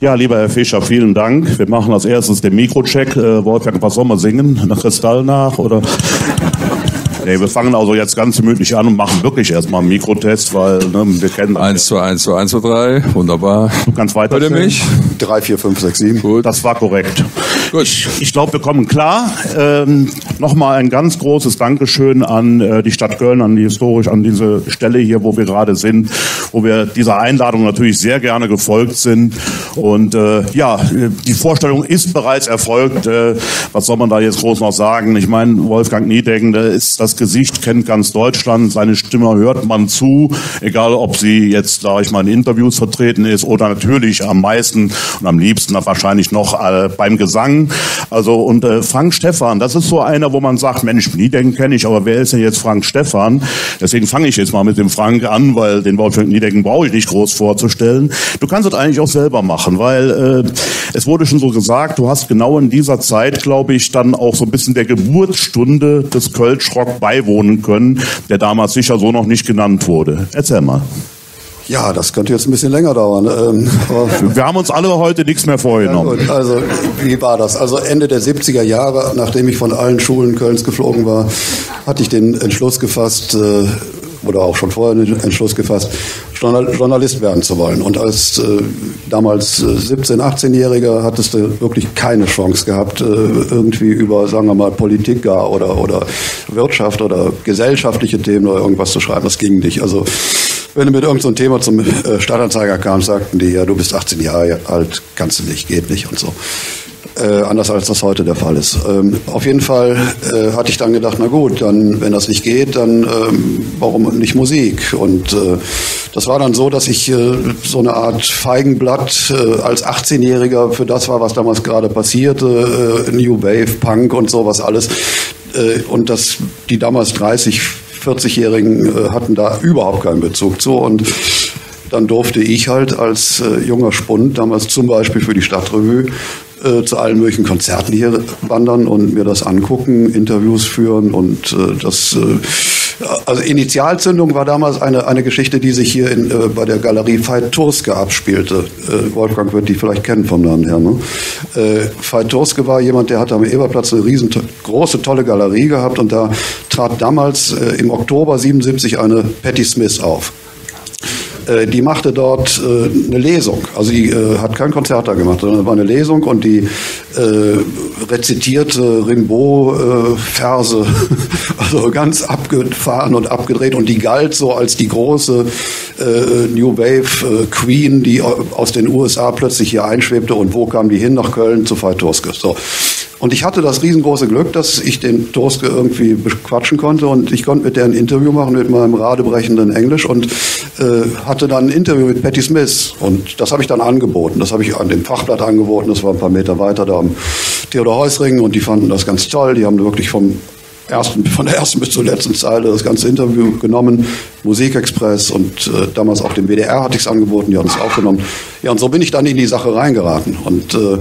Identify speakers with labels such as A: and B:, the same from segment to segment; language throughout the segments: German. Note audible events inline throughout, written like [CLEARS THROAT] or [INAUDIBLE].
A: Ja, lieber Herr Fischer, vielen Dank. Wir machen als erstes den Mikrocheck. Äh, Wolfgang, was soll man singen? Nach Kristall nach oder? Nee, wir fangen also jetzt ganz gemütlich an und machen wirklich erstmal einen Mikrotest, weil ne, wir kennen das.
B: 1 zu 1 zu 1 zu 3, wunderbar.
A: Du kannst weiter.
B: Hört ihr mich?
C: 3, 4, 5, 6, 7.
A: Gut. Das war korrekt.
B: Gut.
A: Ich glaube, wir kommen klar. Ähm, Nochmal ein ganz großes Dankeschön an äh, die Stadt Köln, an die historisch, an diese Stelle hier, wo wir gerade sind, wo wir dieser Einladung natürlich sehr gerne gefolgt sind. Und äh, ja, die Vorstellung ist bereits erfolgt. Äh, was soll man da jetzt groß noch sagen? Ich meine, Wolfgang Niedecken, der ist das Gesicht, kennt ganz Deutschland, seine Stimme hört man zu, egal ob sie jetzt, sage ich mal, in Interviews vertreten ist oder natürlich am meisten und am liebsten wahrscheinlich noch äh, beim Gesang. Also und äh, Frank Stephan, das ist so einer, wo man sagt, Mensch, Niedecken kenne ich, aber wer ist denn jetzt Frank Stephan? Deswegen fange ich jetzt mal mit dem Frank an, weil den Wolfgang Niedecken brauche ich nicht groß vorzustellen. Du kannst es eigentlich auch selber machen, weil äh, es wurde schon so gesagt, du hast genau in dieser Zeit, glaube ich, dann auch so ein bisschen der Geburtsstunde des Kölschrock beiwohnen können, der damals sicher so noch nicht genannt wurde. Erzähl mal.
C: Ja, das könnte jetzt ein bisschen länger dauern. Ähm, [LAUGHS]
A: Wir haben uns alle heute nichts mehr vorgenommen.
C: Ja, also, wie war das? Also Ende der 70er Jahre, nachdem ich von allen Schulen Kölns geflogen war, hatte ich den Entschluss gefasst, äh, oder auch schon vorher den Entschluss gefasst, Journalist werden zu wollen. Und als äh, damals 17-, äh, 18-Jähriger hattest du wirklich keine Chance gehabt, äh, irgendwie über, sagen wir mal, Politik gar oder, oder Wirtschaft oder gesellschaftliche Themen oder irgendwas zu schreiben. Das ging nicht. Also wenn du mit irgendeinem so Thema zum äh, Stadtanzeiger kamst, sagten die, ja, du bist 18 Jahre alt, kannst du nicht, geht nicht und so. Äh, anders als das heute der Fall ist. Ähm, auf jeden Fall äh, hatte ich dann gedacht, na gut, dann, wenn das nicht geht, dann ähm, warum nicht Musik? Und äh, das war dann so, dass ich äh, so eine Art Feigenblatt äh, als 18-Jähriger für das war, was damals gerade passierte, äh, New Wave, Punk und sowas alles. und dass die damals 30 40-Jährigen äh, hatten da überhaupt keinen Bezug zu. Und dann durfte ich halt als äh, junger Spund, damals zum Beispiel für die Stadtrevue, äh, zu allen möglichen Konzerten hier wandern und mir das angucken, Interviews führen und äh, das äh, also Initialzündung war damals eine, eine Geschichte, die sich hier in, äh, bei der Galerie Veit Turske abspielte. Äh, Wolfgang wird die vielleicht kennen vom Namen her. Ne? Veit Turske war jemand, der hat am Eberplatz eine riesengroße, tolle Galerie gehabt und da trat damals im Oktober 77 eine Patti Smith auf. Äh, die machte dort äh, eine Lesung. Also die äh, hat kein Konzert da gemacht, sondern war eine Lesung und die rezitierte Rimbaud-Verse, [LAUGHS] also ganz abgefahren und abgedreht und die galt so als die große New Wave Queen, die aus den USA plötzlich hier einschwebte und wo kam die hin? Nach Köln zu Veit Turske. So. Und ich hatte das riesengroße Glück, dass ich den Turske irgendwie bequatschen konnte und ich konnte mit der ein Interview machen mit meinem radebrechenden Englisch und äh, hatte dann ein Interview mit Patti Smith und das habe ich dann angeboten. Das habe ich an dem Fachblatt angeboten, das war ein paar Meter weiter da am Theodor Heusring und die fanden das ganz toll. Die haben wirklich vom ersten, von der ersten bis zur letzten Zeile das ganze Interview genommen, Musikexpress und äh, damals auch dem WDR hatte ich es angeboten, die haben es aufgenommen. Ja, und so bin ich dann in die Sache reingeraten und äh,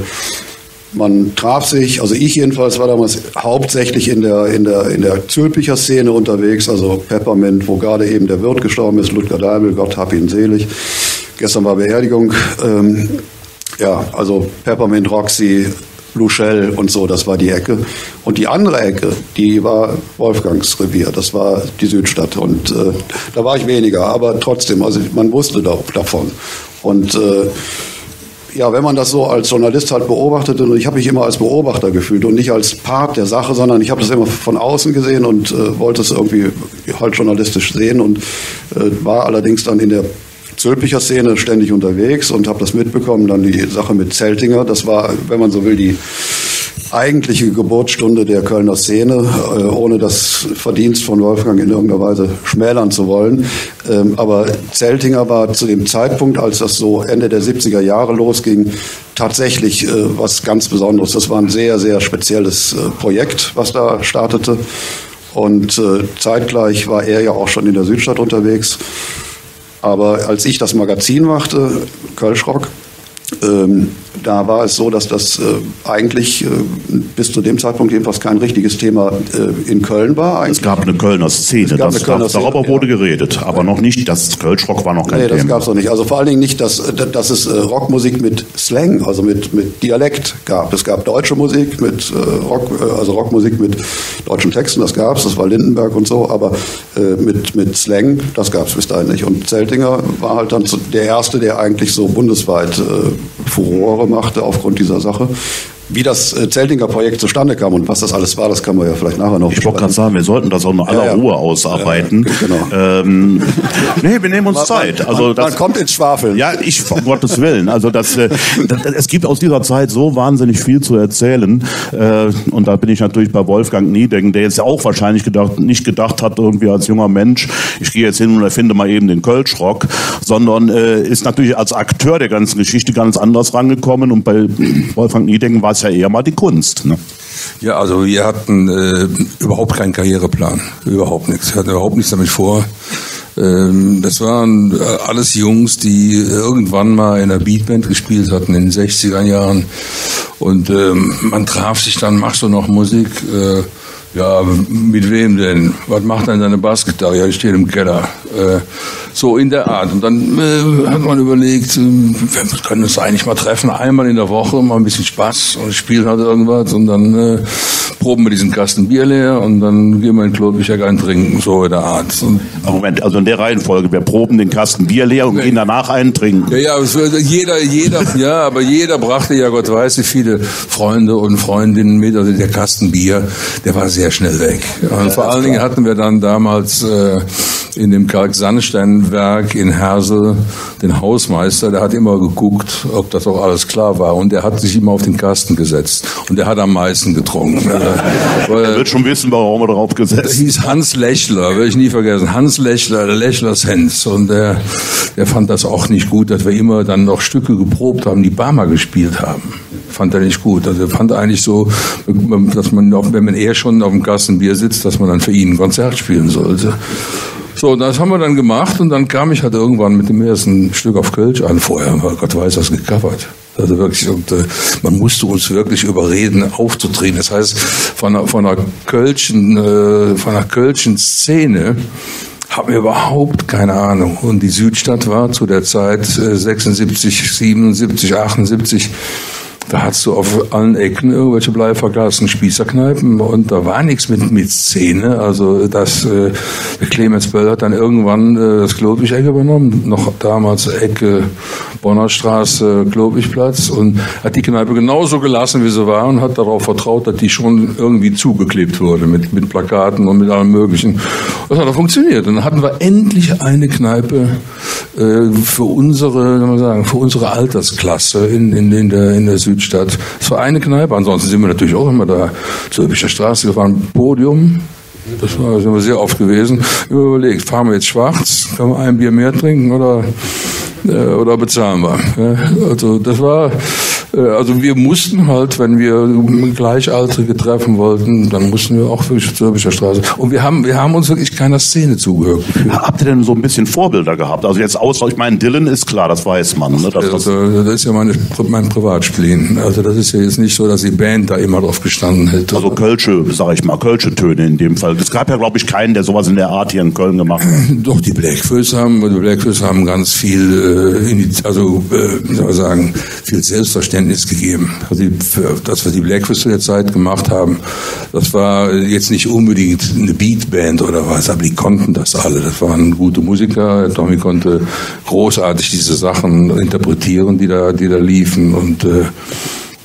C: man traf sich, also ich jedenfalls war damals hauptsächlich in der, in der, in der Zülpicher Szene unterwegs, also Peppermint, wo gerade eben der Wirt gestorben ist, Ludger Daimel, Gott hab ihn selig. Gestern war Beerdigung. Ähm, ja, also Peppermint, Roxy, Luchel und so, das war die Ecke. Und die andere Ecke, die war Wolfgangs Revier, das war die Südstadt. Und äh, da war ich weniger, aber trotzdem, also man wusste da, davon. Und äh, ja, wenn man das so als Journalist halt beobachtet, und ich habe mich immer als Beobachter gefühlt und nicht als Part der Sache, sondern ich habe das immer von außen gesehen und äh, wollte es irgendwie halt journalistisch sehen und äh, war allerdings dann in der Zülpicher Szene ständig unterwegs und habe das mitbekommen. Dann die Sache mit Zeltinger, das war, wenn man so will, die eigentliche Geburtsstunde der Kölner Szene, äh, ohne das Verdienst von Wolfgang in irgendeiner Weise schmälern zu wollen. Ähm, aber Zeltinger war zu dem Zeitpunkt, als das so Ende der 70er Jahre losging, tatsächlich äh, was ganz Besonderes. Das war ein sehr, sehr spezielles äh, Projekt, was da startete. Und zeitgleich war er ja auch schon in der Südstadt unterwegs. Aber als ich das Magazin machte, Kölschrock, ähm, da war es so, dass das äh, eigentlich äh, bis zu dem Zeitpunkt jedenfalls kein richtiges Thema äh, in Köln war.
A: Es gab eine Kölner Szene, das, Kölner Szene darüber wurde geredet, aber noch nicht, das Kölschrock war noch kein nee, Thema.
C: Nee, das gab es noch nicht. Also vor allen Dingen nicht, dass, dass es äh, Rockmusik mit Slang, also mit, mit Dialekt gab. Es gab deutsche Musik mit äh, Rock, äh, also Rockmusik mit deutschen Texten, das gab es, das war Lindenberg und so, aber mit, mit Slang, das gab es bis dahin nicht. Und Zeltinger war halt dann der Erste, der eigentlich so bundesweit Furore machte aufgrund dieser Sache. Wie das äh, Zeltinger Projekt zustande kam und was das alles war, das kann man ja vielleicht nachher noch
A: Ich wollte gerade sagen, wir sollten das auch in aller ja, ja. Ruhe ausarbeiten. Ja, genau. Ähm, nee, wir nehmen uns man, Zeit.
C: Also man, das, man kommt ins Schwafeln.
A: Ja, ich, um Gottes Willen. Also das, äh, das, es gibt aus dieser Zeit so wahnsinnig viel zu erzählen. Äh, und da bin ich natürlich bei Wolfgang Niedecken, der jetzt ja auch wahrscheinlich gedacht, nicht gedacht hat, irgendwie als junger Mensch, ich gehe jetzt hin und erfinde mal eben den Kölschrock, sondern ist natürlich als Akteur der ganzen Geschichte ganz anders rangekommen. Und bei Wolfgang Niedecken war es ja eher mal die Kunst. Ne?
B: Ja, also wir hatten äh, überhaupt keinen Karriereplan, überhaupt nichts. Wir hatten überhaupt nichts damit vor. Ähm, das waren äh, alles Jungs, die irgendwann mal in einer Beatband gespielt hatten in den 60er Jahren. Und ähm, man traf sich dann, machst du noch Musik? Äh, ja, mit wem denn? Was macht denn deine Bassgitarre? Ja, ich stehe im Keller. Äh, so in der Art. Und dann äh, hat man überlegt, äh, wir können uns eigentlich mal treffen, einmal in der Woche, mal ein bisschen Spaß und spielen halt irgendwas und dann äh, proben wir diesen Kasten Bier leer und dann gehen wir in den Klotwicher einen trinken, so in der Art. Und
A: Moment, also in der Reihenfolge, wir proben den Kasten Bier leer und nee. gehen danach einen trinken.
B: Ja, ja, jeder, jeder, ja, aber jeder brachte ja Gott weiß wie viele Freunde und Freundinnen mit, also der Kasten Bier, der war sehr schnell weg. Und vor allen Dingen hatten wir dann damals äh, in dem Kalk-Sandsteinwerk in Hersel den Hausmeister, der hat immer geguckt, ob das auch alles klar war. Und der hat sich immer auf den Kasten gesetzt. Und der hat am meisten getrunken. [LAUGHS]
A: Weil, er wird schon wissen, warum er drauf gesetzt
B: Der hieß Hans Lechler, werde ich nie vergessen. Hans Lechler, der Lechlers Hens. Und der, der fand das auch nicht gut, dass wir immer dann noch Stücke geprobt haben, die Barmer gespielt haben. Fand er nicht gut. Also er fand eigentlich so, dass man, wenn man eher schon auf dem Kasten Bier sitzt, dass man dann für ihn ein Konzert spielen sollte. So, das haben wir dann gemacht und dann kam ich halt irgendwann mit dem ersten Stück auf Kölsch an. Vorher weil Gott weiß was gecovert. Also wirklich, und, äh, man musste uns wirklich überreden, aufzutreten. Das heißt, von einer, von einer Kölschen, äh, von einer Kölschen Szene, haben wir überhaupt keine Ahnung. Und die Südstadt war zu der Zeit äh, 76, 77, 78 da hast du auf allen Ecken irgendwelche bleiverglasten Spießerkneipen und da war nichts mit, mit Szene. Also das, äh, Clemens Böll hat dann irgendwann äh, das Globig-Eck übernommen, noch damals Ecke Bonner Straße, Globigplatz und hat die Kneipe genauso gelassen, wie sie war und hat darauf vertraut, dass die schon irgendwie zugeklebt wurde mit, mit Plakaten und mit allem Möglichen. Das hat auch funktioniert. Und dann hatten wir endlich eine Kneipe äh, für unsere, sagen, für unsere Altersklasse in, in, in der, in der Süd Südstadt. Es war eine Kneipe, ansonsten sind wir natürlich auch immer da zur Übischer Straße gefahren. Podium, das war, sind wir sehr oft gewesen. Immer überlegt, fahren wir jetzt schwarz, können wir ein Bier mehr trinken oder, äh, oder bezahlen wir? Ja, also das war also wir mussten halt, wenn wir Gleichaltrige treffen wollten, dann mussten wir auch wirklich zur Züricher Straße. Und wir haben, wir haben uns wirklich keiner Szene zugehört.
A: Habt ihr denn so ein bisschen Vorbilder gehabt? Also jetzt außer, ich meine, Dylan ist klar, das weiß man. Ne?
B: Das, also, das ist ja meine, mein Privatspleen. Also das ist ja jetzt nicht so, dass die Band da immer drauf gestanden hätte.
A: Also Kölsche, sag ich mal, Kölsche Töne in dem Fall. Es gab ja, glaube ich, keinen, der sowas in der Art hier in Köln gemacht hat. [CLEARS THROAT]
B: Doch, die Blackfoes haben, die Blackfoes haben ganz viel, äh, also, äh, wie soll man sagen, viel Selbstverständnis Verständnis gegeben. Das, was die Blackfish zu der Zeit gemacht haben, das war jetzt nicht unbedingt eine Beatband oder was, aber die konnten das alle. Das waren gute Musiker. Tommy konnte großartig diese Sachen interpretieren, die da, die da liefen und äh,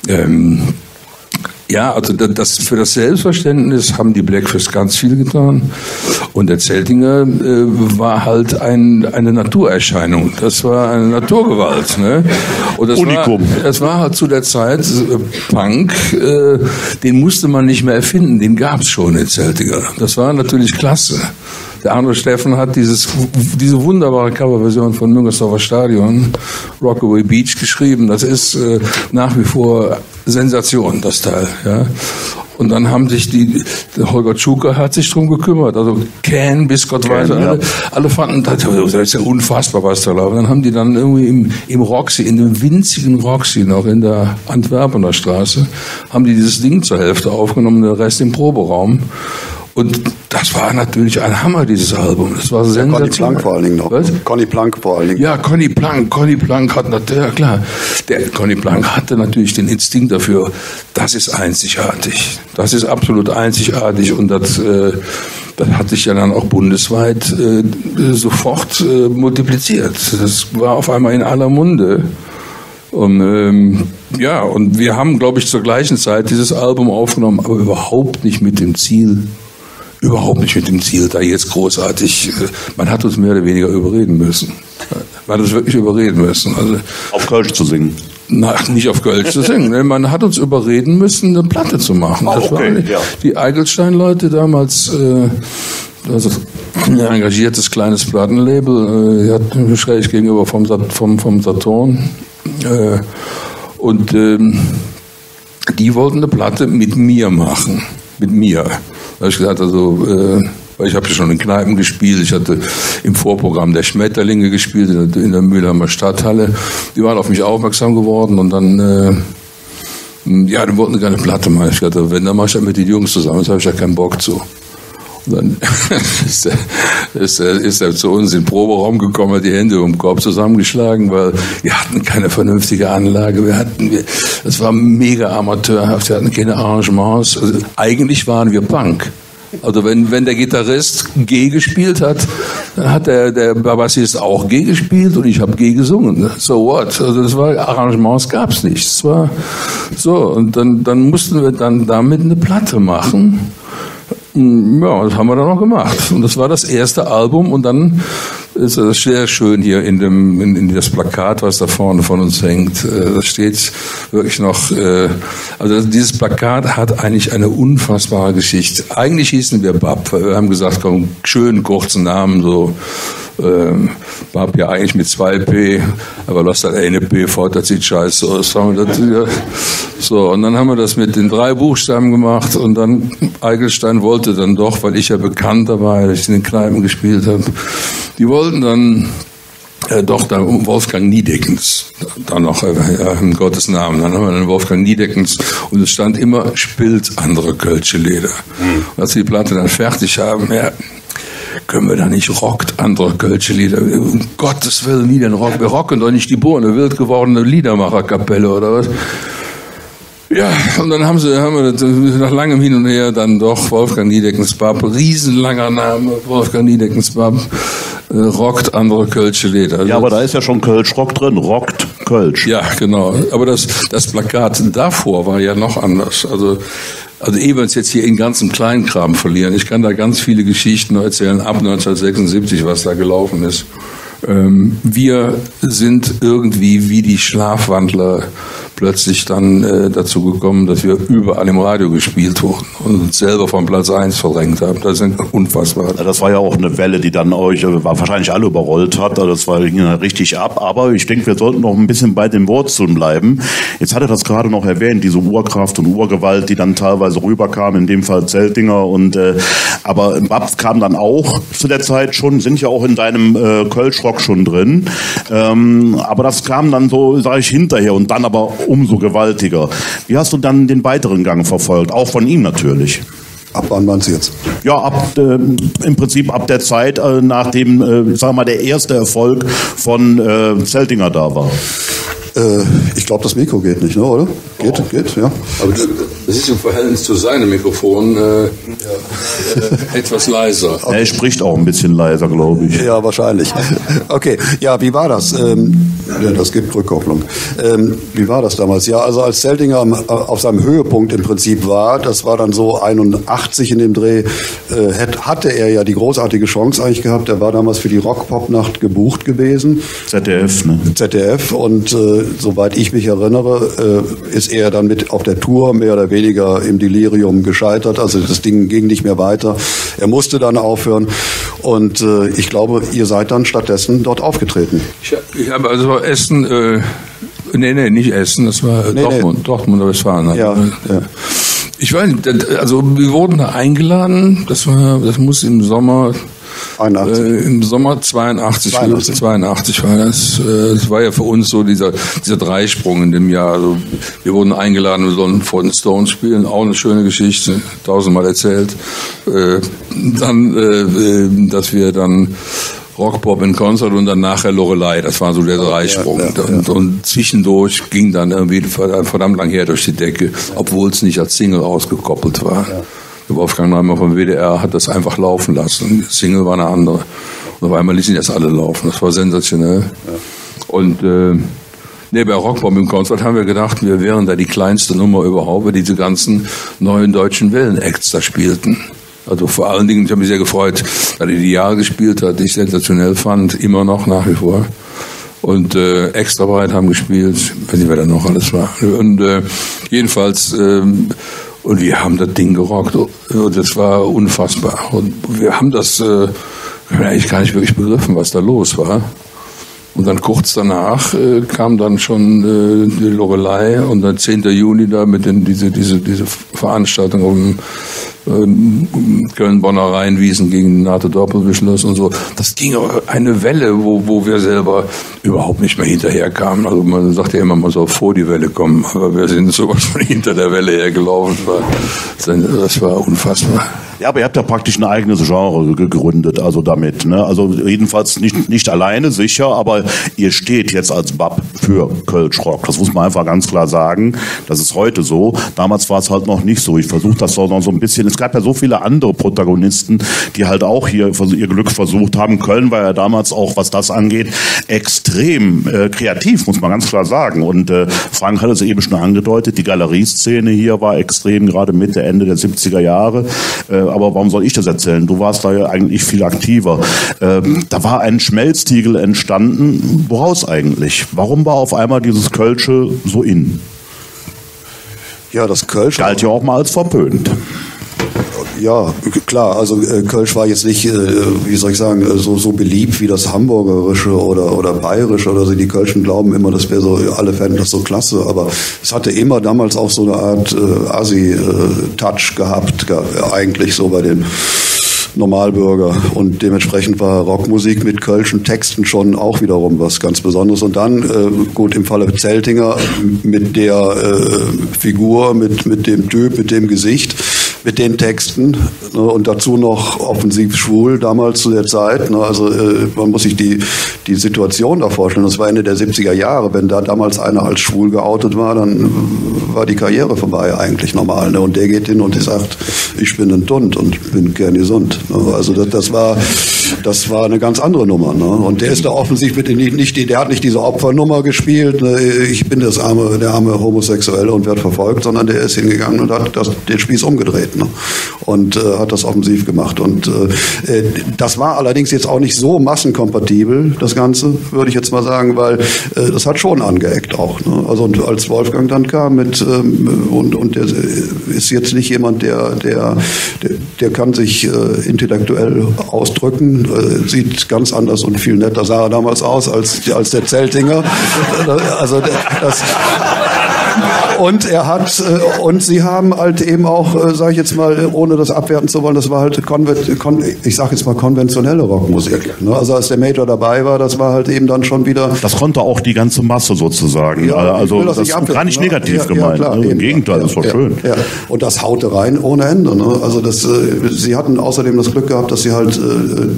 B: ähm, ja, also das, für das Selbstverständnis haben die Blackfish ganz viel getan. Und der Zeltinger äh, war halt ein, eine Naturerscheinung. Das war eine Naturgewalt. Ne? Und das Unikum. War, das war halt zu der Zeit äh, Punk, äh, den musste man nicht mehr erfinden, den gab es schon in Zeltinger. Das war natürlich klasse. Der Arno Steffen hat dieses, diese wunderbare Coverversion von Müngersdorfer Stadion, Rockaway Beach, geschrieben. Das ist äh, nach wie vor Sensation, das Teil. Ja. Und dann haben sich die, Holger Tschuker hat sich drum gekümmert. Also Can bis Gott weiß,
A: ja.
B: alle, alle fanden, das, das ist ja unfassbar, was da läuft. Dann haben die dann irgendwie im, im Roxy, in dem winzigen Roxy noch in der Antwerpener Straße, haben die dieses Ding zur Hälfte aufgenommen, der Rest im Proberaum. Und das war natürlich ein Hammer, dieses Album. Das war
C: Conny
B: sensationell.
C: Plank vor allen Dingen noch.
B: Was?
C: Conny Plank vor allen Dingen.
B: Ja, Conny Plank, Conny Plank hat natürlich, ja klar, der Conny Plank hatte natürlich den Instinkt dafür, das ist einzigartig. Das ist absolut einzigartig und das, äh, das hat sich ja dann auch bundesweit äh, sofort äh, multipliziert. Das war auf einmal in aller Munde. Und ähm, ja, und wir haben, glaube ich, zur gleichen Zeit dieses Album aufgenommen, aber überhaupt nicht mit dem Ziel, überhaupt nicht mit dem Ziel, da jetzt großartig, äh, man hat uns mehr oder weniger überreden müssen. Man hat uns wirklich überreden müssen. Also,
A: Auf Kölsch zu singen.
B: na, nicht auf Kölsch zu singen. ne? Man hat uns überreden müssen, eine Platte zu machen. Das
A: okay,
B: die,
A: ja.
B: die Eigelstein-Leute damals, äh, also ein engagiertes kleines Plattenlabel, äh, die hatten schräg gegenüber vom, vom, vom Saturn. Äh, und ähm, die wollten eine Platte mit mir machen. Mit mir. Habe ich gesagt, also, äh, ich habe ja schon in Kneipen gespielt, ich hatte im Vorprogramm der Schmetterlinge gespielt in der, Mühlheimer Stadthalle. Die waren auf mich aufmerksam geworden und dann, äh, ja, die wollten gerne eine Platte machen. Ich dachte, wenn, dann mach ich das mit den Jungs zusammen, das habe ich ja keinen Bock zu. Dann [LAUGHS] ist er, ist, er, ist er zu uns in den Proberaum gekommen, hat die Hände um den Korb zusammengeschlagen, weil wir hatten keine vernünftige Anlage. Wir hatten, wir, war mega amateurhaft. Wir hatten keine Arrangements. Also eigentlich waren wir Punk. Also wenn, wenn der Gitarrist G gespielt hat, dann hat der, der Bassist auch G gespielt und ich habe G gesungen. So what? Also das war Arrangements gab's nicht. Es war so und dann, dann mussten wir dann damit eine Platte machen. Ja, das haben wir dann auch gemacht. Und das war das erste Album. Und dann ist es sehr schön hier in dem in, in das Plakat, was da vorne von uns hängt. Äh, Da steht wirklich noch. Äh, also dieses Plakat hat eigentlich eine unfassbare Geschichte. Eigentlich hießen wir Bab. Wir haben gesagt, komm, schön kurzen Namen so. Ähm, Bab ja eigentlich mit zwei P, aber lass das eine P fort, das sieht scheiße aus. Das. So, und dann haben wir das mit den drei Buchstaben gemacht und dann Eigelstein wollte dann doch, weil ich ja bekannter war, dass ich in den Kneipen gespielt habe, die wollten dann äh, doch dann Wolfgang Niedeckens, dann noch äh, ja, in Gottes Namen, dann haben wir dann Wolfgang Niedeckens und es stand immer spielt andere Kölsche Leder. Und als wir die Platte dann fertig haben, ja, können wir da nicht rockt andere Kölsche Lieder, um Gottes Willen, nie den Rock, wir rocken doch nicht die Bohne, wild gewordene Liedermacherkapelle oder was. Ja, und dann haben sie, haben wir das, nach langem Hin und Her dann doch Wolfgang Niedeckens Bab, riesenlanger Name, Wolfgang Niedeckens Bab, äh, rockt andere Kölsche Leder.
A: Ja, aber da ist ja schon Kölsch-Rock drin. Rockt Kölsch.
B: Ja, genau. Aber das, das Plakat davor war ja noch anders. Also, also ehe wir uns jetzt hier in ganzem Kleinkram verlieren, ich kann da ganz viele Geschichten erzählen, ab 1976, was da gelaufen ist. Ähm, wir sind irgendwie wie die Schlafwandler plötzlich dann äh, dazu gekommen, dass wir überall im Radio gespielt wurden und uns selber von Platz 1 verdrängt haben. Das ist unfassbar.
A: Ja, Das war ja auch eine Welle, die dann euch äh, wahrscheinlich alle überrollt hat. Also Das war ging ja richtig ab. Aber ich denke, wir sollten noch ein bisschen bei den Wurzeln bleiben. Jetzt hatte das gerade noch erwähnt, diese Urkraft und Urgewalt, die dann teilweise rüberkam, in dem Fall Zeltinger. Und äh, aber Babs kam dann auch zu der Zeit schon, sind ja auch in deinem äh, Kölschrock schon drin. Ähm, aber das kam dann so, sage ich, hinterher und dann aber umso gewaltiger. Wie hast du dann den weiteren Gang verfolgt? Auch von ihm natürlich.
C: Ab wann meinst du jetzt?
A: Ja, ab äh, im Prinzip ab der Zeit, äh, nachdem, äh, wir mal, der erste Erfolg von äh, Zeltinger da war.
C: Äh, ich glaube, das Mikro geht nicht, ne, oder? Geht, geht, ja.
B: Aber das ist im Verhältnis zu seinem Mikrofon äh, äh, etwas leiser.
A: Er spricht auch ein bisschen leiser, glaube ich.
C: Ja, wahrscheinlich. Okay, ja, wie war das? Ähm, ja, das gibt Rückkopplung. Ähm, wie war das damals? Ja, also als Zeltinger auf seinem Höhepunkt im Prinzip war, das war dann so 81 in dem Dreh, äh, hatte er ja die großartige Chance eigentlich gehabt. Er war damals für die Rock-Pop-Nacht gebucht gewesen.
A: ZDF, ne?
C: ZDF und äh, soweit ich mich erinnere, äh, ist er dann mit auf der Tour mehr oder weniger im Delirium gescheitert. Also das Ding ging nicht mehr weiter. Er musste dann aufhören und äh, ich glaube, ihr seid dann stattdessen dort aufgetreten.
B: Ich, ich habe also Essen, äh, nee, nee, nicht Essen, das war
C: Nee,
B: Dortmund, Dortmund oder Westfalen.
C: Ja, ja.
B: Ich weiß nicht, also wir wurden da eingeladen, das war, das muss im Sommer 81. Äh, Im Sommer 82, 82, 82 war das. Äh, das war ja für uns so dieser, dieser Dreisprung in dem Jahr. Also wir wurden eingeladen, wir sollten vor den Stones spielen, auch eine schöne Geschichte, tausendmal erzählt. Äh, dann, äh, äh dass wir dann Rockpop in Konzert und dann nachher Lorelei. Das war so der Dreisprung. Ja, ja, ja. Und, und, zwischendurch ging dann irgendwie verdammt lang her durch die Decke, obwohl es nicht als Single ausgekoppelt war. Wolfgang Neumann vom WDR hat das einfach laufen lassen. Die Single war eine andere. Und auf einmal ließen das alle laufen. Das war sensationell. Und äh, nee, bei Rockpop im Konzert haben wir gedacht, wir wären da die kleinste Nummer überhaupt, weil diese ganzen neuen deutschen Wellen-Acts da spielten. Also vor allen Dingen, ich habe mich sehr gefreut, weil er die Jahre gespielt hat, die ich sensationell fand, immer noch nach wie vor. Und äh, extra breit haben gespielt, ich weiß nicht, wer da noch alles war. Und äh, jedenfalls, äh, und wir haben das Ding gerockt. Und das war unfassbar. Und wir haben das äh, eigentlich gar nicht wirklich begriffen, was da los war. Und dann kurz danach äh, kam dann schon äh, die Lorelei und der 10. Juni da mit den, diese, diese, diese Veranstaltung auf dem Köln-Bonner Rheinwiesen gegen NATO-Doppelbeschluss und so. Das ging eine Welle, wo, wo wir selber überhaupt nicht mehr hinterherkamen. Also man sagt ja immer, man soll vor die Welle kommen, aber wir sind sowas von hinter der Welle hergelaufen. Das war unfassbar.
A: Ja, aber ihr habt ja praktisch ein eigenes Genre gegründet, also damit. Ne? Also jedenfalls nicht, nicht alleine sicher, aber ihr steht jetzt als BAP für Kölsch Rock. Das muss man einfach ganz klar sagen. Das ist heute so. Damals war es halt noch nicht so. Ich versuche das auch noch so ein bisschen. Es gab ja so viele andere Protagonisten, die halt auch hier ihr Glück versucht haben. Köln war ja damals auch, was das angeht, extrem äh, kreativ, muss man ganz klar sagen. Und äh, Frank hat es eben schon angedeutet, die Galerieszene hier war extrem, gerade Mitte, Ende der 70er Jahre. Äh, aber warum soll ich das erzählen? Du warst da ja eigentlich viel aktiver. Ähm, da war ein Schmelztiegel entstanden. Woraus eigentlich? Warum war auf einmal dieses Kölsche so in?
C: Ja, das Kölsch.
A: Galt ja auch mal als verpönt.
C: Ja, klar. Also äh, Kölsch war jetzt nicht, äh, wie soll ich sagen, äh, so, so beliebt wie das Hamburgerische oder, oder Bayerische oder so. Die Kölschen glauben immer, das wäre so, alle fänden das so klasse. Aber es hatte immer damals auch so eine Art äh, Asi-Touch gehabt, eigentlich so bei den Normalbürger. Und dementsprechend war Rockmusik mit kölschen Texten schon auch wiederum was ganz Besonderes. Und dann, äh, gut, im Falle Zeltinger mit der äh, Figur, mit, mit dem Typ, mit dem Gesicht, mit den Texten ne, und dazu noch offensiv schwul damals zu der Zeit. Ne, also äh, man muss sich die, die Situation da vorstellen. Das war Ende der 70er Jahre. Wenn da damals einer als schwul geoutet war, dann war die Karriere vorbei eigentlich normal. Ne? Und der geht hin und sagt, ich bin ein Tund und bin gern gesund. Ne? Also das, das, war, das war eine ganz andere Nummer. Ne? Und der ist da offensichtlich nicht, nicht, der hat nicht diese Opfernummer gespielt. Ne? Ich bin das arme, der arme Homosexuelle und werde verfolgt, sondern der ist hingegangen und hat das, den Spieß umgedreht. Ne? Und äh, hat das offensiv gemacht. Und äh, äh, das war allerdings jetzt auch nicht so massenkompatibel, das Ganze, würde ich jetzt mal sagen, weil äh, das hat schon angeeckt auch. Ne? Also und als Wolfgang dann kam mit ähm, und, und der ist jetzt nicht jemand, der, der, der, der kann sich äh, intellektuell ausdrücken, äh, sieht ganz anders und viel netter sah er damals aus als, als der Zeltinger. also das und er hat, äh, und sie haben halt eben auch, äh, sage ich jetzt mal, ohne das abwerten zu wollen, das war halt, ich sage jetzt mal konventionelle Rockmusik. Ne? Also als der Major dabei war, das war halt eben dann schon wieder.
A: Das konnte auch die ganze Masse sozusagen. Ja, also das, das ist gar nicht ne? negativ ja, gemeint. Ja, klar, also Im Gegenteil, das war schön.
C: Und das haute rein ohne Ende. Ne? Also das, äh, sie hatten außerdem das Glück gehabt, dass sie halt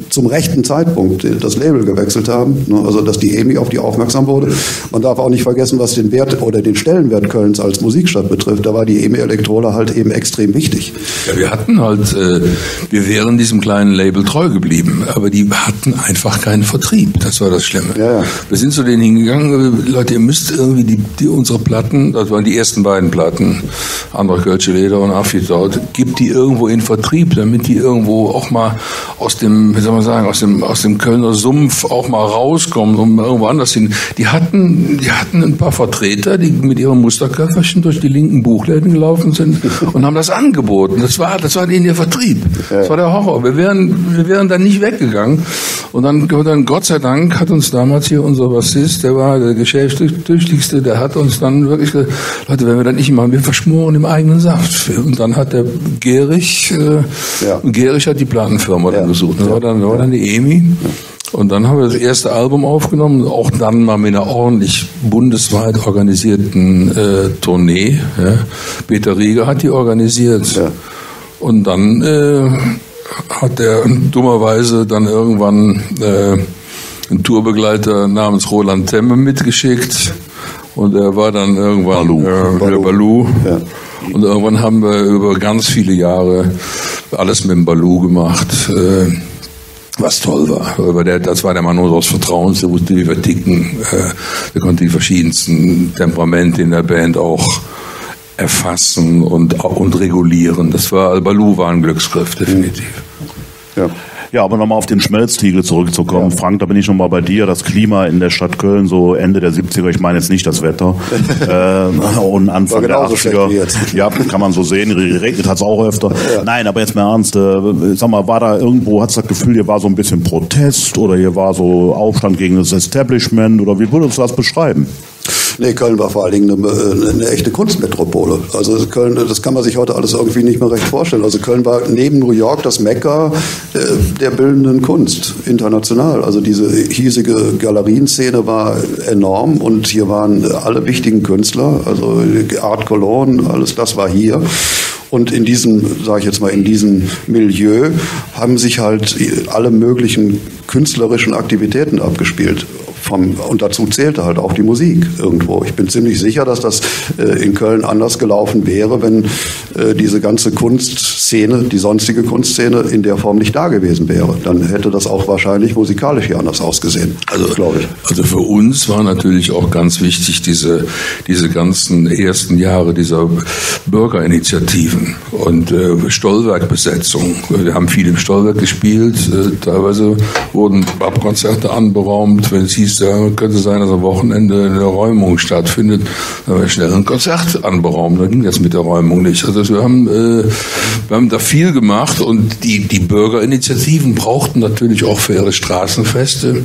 C: zum rechten Zeitpunkt das Label gewechselt haben. Ne? Also dass die EMI auf die aufmerksam wurde. Man darf auch nicht vergessen, was den Wert oder den Stellenwert Kölns als Musikstadt betrifft, da war die EMI Elektrola halt eben extrem wichtig.
B: Ja, wir hatten halt, äh, wir wären diesem kleinen Label treu geblieben, aber die hatten einfach keinen Vertrieb. Das war das Schlimme. Ja, ja. Wir sind zu denen hingegangen, Leute, ihr müsst irgendwie die, die unsere Platten, das waren die ersten beiden Platten, André Kölsche Leder und Affidort, gibt die irgendwo in Vertrieb, damit die irgendwo auch mal aus dem, wie soll man sagen, aus dem, aus dem Kölner Sumpf auch mal rauskommen, um irgendwo anders hin. Die hatten, die hatten ein paar Vertreter, die mit ihrem Musterköpfen Käferchen durch die linken Buchläden gelaufen sind und haben das angeboten. Das war, das war ihnen der Vertrieb. Das war der Horror. Wir wären, wir wären dann nicht weggegangen. Und dann, dann, Gott sei Dank, hat uns damals hier unser Bassist, der war der geschäftstüchtigste, der hat uns dann wirklich gesagt, Leute, wenn wir das nicht machen, wir verschmoren im eigenen Saft. Und dann hat der Gerich, äh, ja. Gerich hat die Plattenfirma ja. dann gesucht. Das war dann, war dann die EMI. Und dann haben wir das erste Album aufgenommen, auch dann mal mit einer ordentlich bundesweit organisierten äh, Tournee. Ja. Peter Rieger hat die organisiert. Ja. Und dann äh, hat er dummerweise dann irgendwann äh, einen Tourbegleiter namens Roland Temme mitgeschickt. Und er war dann irgendwann Balu. Äh, Balu. Balu. Ja. Und irgendwann haben wir über ganz viele Jahre alles mit dem Balu gemacht. Äh, was toll war. Aber der, das war der Mann unseres Vertrauens, der wusste, wie wir ticken. Äh, der konnte die verschiedensten Temperamente in der Band auch erfassen und, und regulieren. Das war, Baloo war ein Glücksgriff, definitiv.
A: Ja. Ja, aber nochmal auf den Schmelztiegel zurückzukommen. Ja. Frank, da bin ich nochmal bei dir. Das Klima in der Stadt Köln, so Ende der 70er, ich meine jetzt nicht das Wetter, [LAUGHS] äh, und Anfang der 80er. Ja, kann man so sehen. Regnet hat es auch öfter. Ja. Nein, aber jetzt mal ernst. Äh, sag mal, war da irgendwo, hat das Gefühl, hier war so ein bisschen Protest oder hier war so Aufstand gegen das Establishment oder wie würdest du das beschreiben?
C: Nee, Köln war vor allen Dingen eine, eine, eine, echte Kunstmetropole. Also Köln, das kann man sich heute alles irgendwie nicht mehr recht vorstellen. Also Köln war neben New York das Mekka äh, der bildenden Kunst international. Also diese hiesige Galerienszene war enorm und hier waren alle wichtigen Künstler, also Art Cologne, alles das war hier. Und in diesem, sage ich jetzt mal, in diesem Milieu haben sich halt alle möglichen künstlerischen Aktivitäten abgespielt vom, und dazu zählte halt auch die Musik irgendwo. Ich bin ziemlich sicher, dass das äh, in Köln anders gelaufen wäre, wenn äh, diese ganze Kunstszene, die sonstige Kunstszene in der Form nicht da gewesen wäre. Dann hätte das auch wahrscheinlich musikalisch hier anders ausgesehen,
B: also, glaube ich. Also für uns war natürlich auch ganz wichtig diese, diese ganzen ersten Jahre dieser Bürgerinitiativen und äh, Stollwerkbesetzung. Wir haben viel im Stollwerk gespielt, äh, teilweise wurden Babkonzerte anberaumt, wenn es hieß, da könnte sein, dass am Wochenende eine Räumung stattfindet. Da haben wir schnell ein Konzert anberaumt. Da ging das mit der Räumung nicht. Also wir haben, äh, wir haben da viel gemacht und die, die Bürgerinitiativen brauchten natürlich auch für ihre Straßenfeste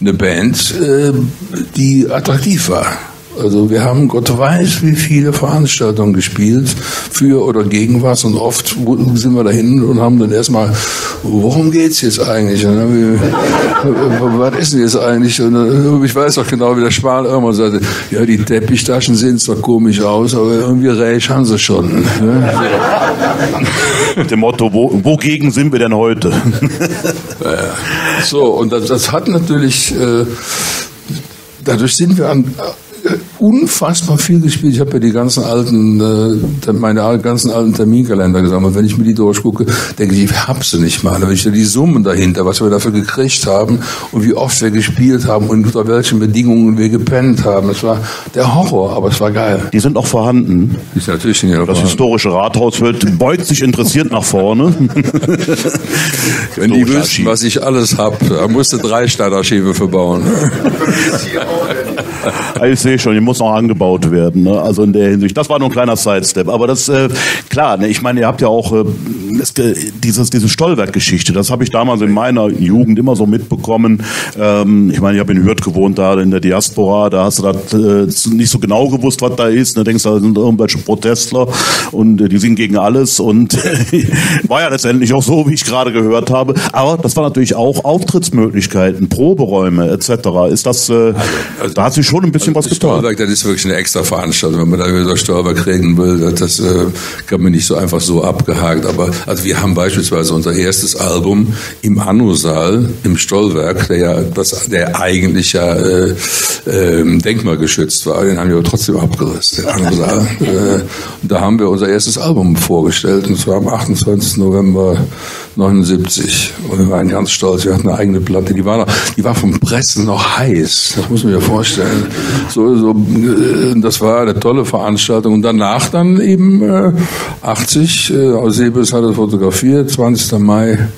B: eine Band, äh, die attraktiv war. Also wir haben Gott weiß wie viele Veranstaltungen gespielt für oder gegen was und oft sind wir dahin und haben dann erstmal, worum geht's jetzt eigentlich? Wir, was ist denn jetzt eigentlich? Und ich weiß auch genau, wie der Schmal irgendwann sagte, ja die Teppichtaschen sehen zwar komisch aus, aber irgendwie reich haben sie schon. Ne?
A: Mit dem Motto, wo, wogegen sind wir denn heute?
B: So, und das, das hat natürlich, äh, dadurch sind wir an, unfassbar viel gespielt. Ich habe ja die ganzen alten, äh, meine ganzen alten Terminkalender gesammelt. Wenn ich mir die durchgucke, denke ich, ich hab sie nicht mal. Wenn ich die Summen dahinter, was wir dafür gekriegt haben und wie oft wir gespielt haben und unter welchen Bedingungen wir gepennt haben. Es war der Horror, aber es war geil.
A: Die sind auch vorhanden. Die sind natürlich nicht Das vorhanden. historische Rathaus wird, beugt sich interessiert nach vorne. [LAUGHS]
B: Wenn die wüssten, was ich alles habe, da musste drei Stadtarchive verbauen. [LAUGHS] [LAUGHS]
A: ich sehe schon, die muss noch angebaut werden. Ne? Also in der Hinsicht. Das war nur ein kleiner Sidestep. Aber das, äh, klar, ne? ich meine, ihr habt ja auch äh, das, dieses, diese Stollwerk-Geschichte, das habe ich damals in meiner Jugend immer so mitbekommen. Ähm, ich meine, ich habe in Hürth gewohnt, da in der Diaspora, da hast du das, äh, nicht so genau gewusst, was da ist. Da denkst du, da sind irgendwelche Protestler und äh, die sind gegen alles. Und [LAUGHS] war ja letztendlich auch so, wie ich gerade gehört habe. Aber das war natürlich auch Auftrittsmöglichkeiten, Proberäume etc. Ist das, äh, also, also, da hat sich schon ein bisschen also was getan.
B: Stolberg, das ist wirklich eine extra Veranstaltung. Wenn man da über Stolberg reden will, das, äh, kann man nicht so einfach so abgehakt. Aber also wir haben beispielsweise unser erstes Album im Anno-Saal im Stollwerk, der ja das, der eigentlich ja äh, äh, denkmalgeschützt war, den haben wir aber trotzdem abgerissen, den Anno-Saal. [LAUGHS] äh, da haben wir unser erstes Album vorgestellt, und zwar am 28. November 79. Und wir waren ganz stolz. Wir hatten eine eigene Platte. Die war, noch, die war vom Pressen noch heiß. Das muss man ja vorstellen. So, so, äh, das war eine tolle Veranstaltung. Und danach dann eben äh, 80. Äh, Eusebes hat es fotografiert. 20. Mai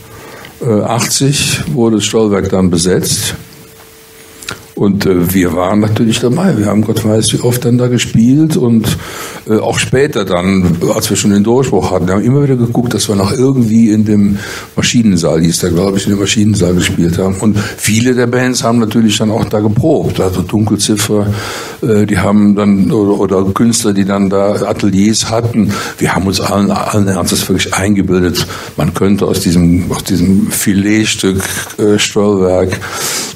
B: äh, 80 wurde Stollwerk dann besetzt. Und äh, wir waren natürlich dabei. Wir haben Gott weiß wie oft dann da gespielt und äh, auch später dann, als wir schon den Durchbruch hatten, wir haben immer wieder geguckt, dass wir noch irgendwie in dem Maschinensaal, hieß der glaube ich, in dem Maschinensaal gespielt haben. Und viele der Bands haben natürlich dann auch da geprobt. Also Dunkelziffer, äh, die haben dann, oder, oder, Künstler, die dann da Ateliers hatten. Wir haben uns allen, allen Ernstes wirklich eingebildet, man könnte aus diesem, aus diesem Filetstück äh, Stollwerk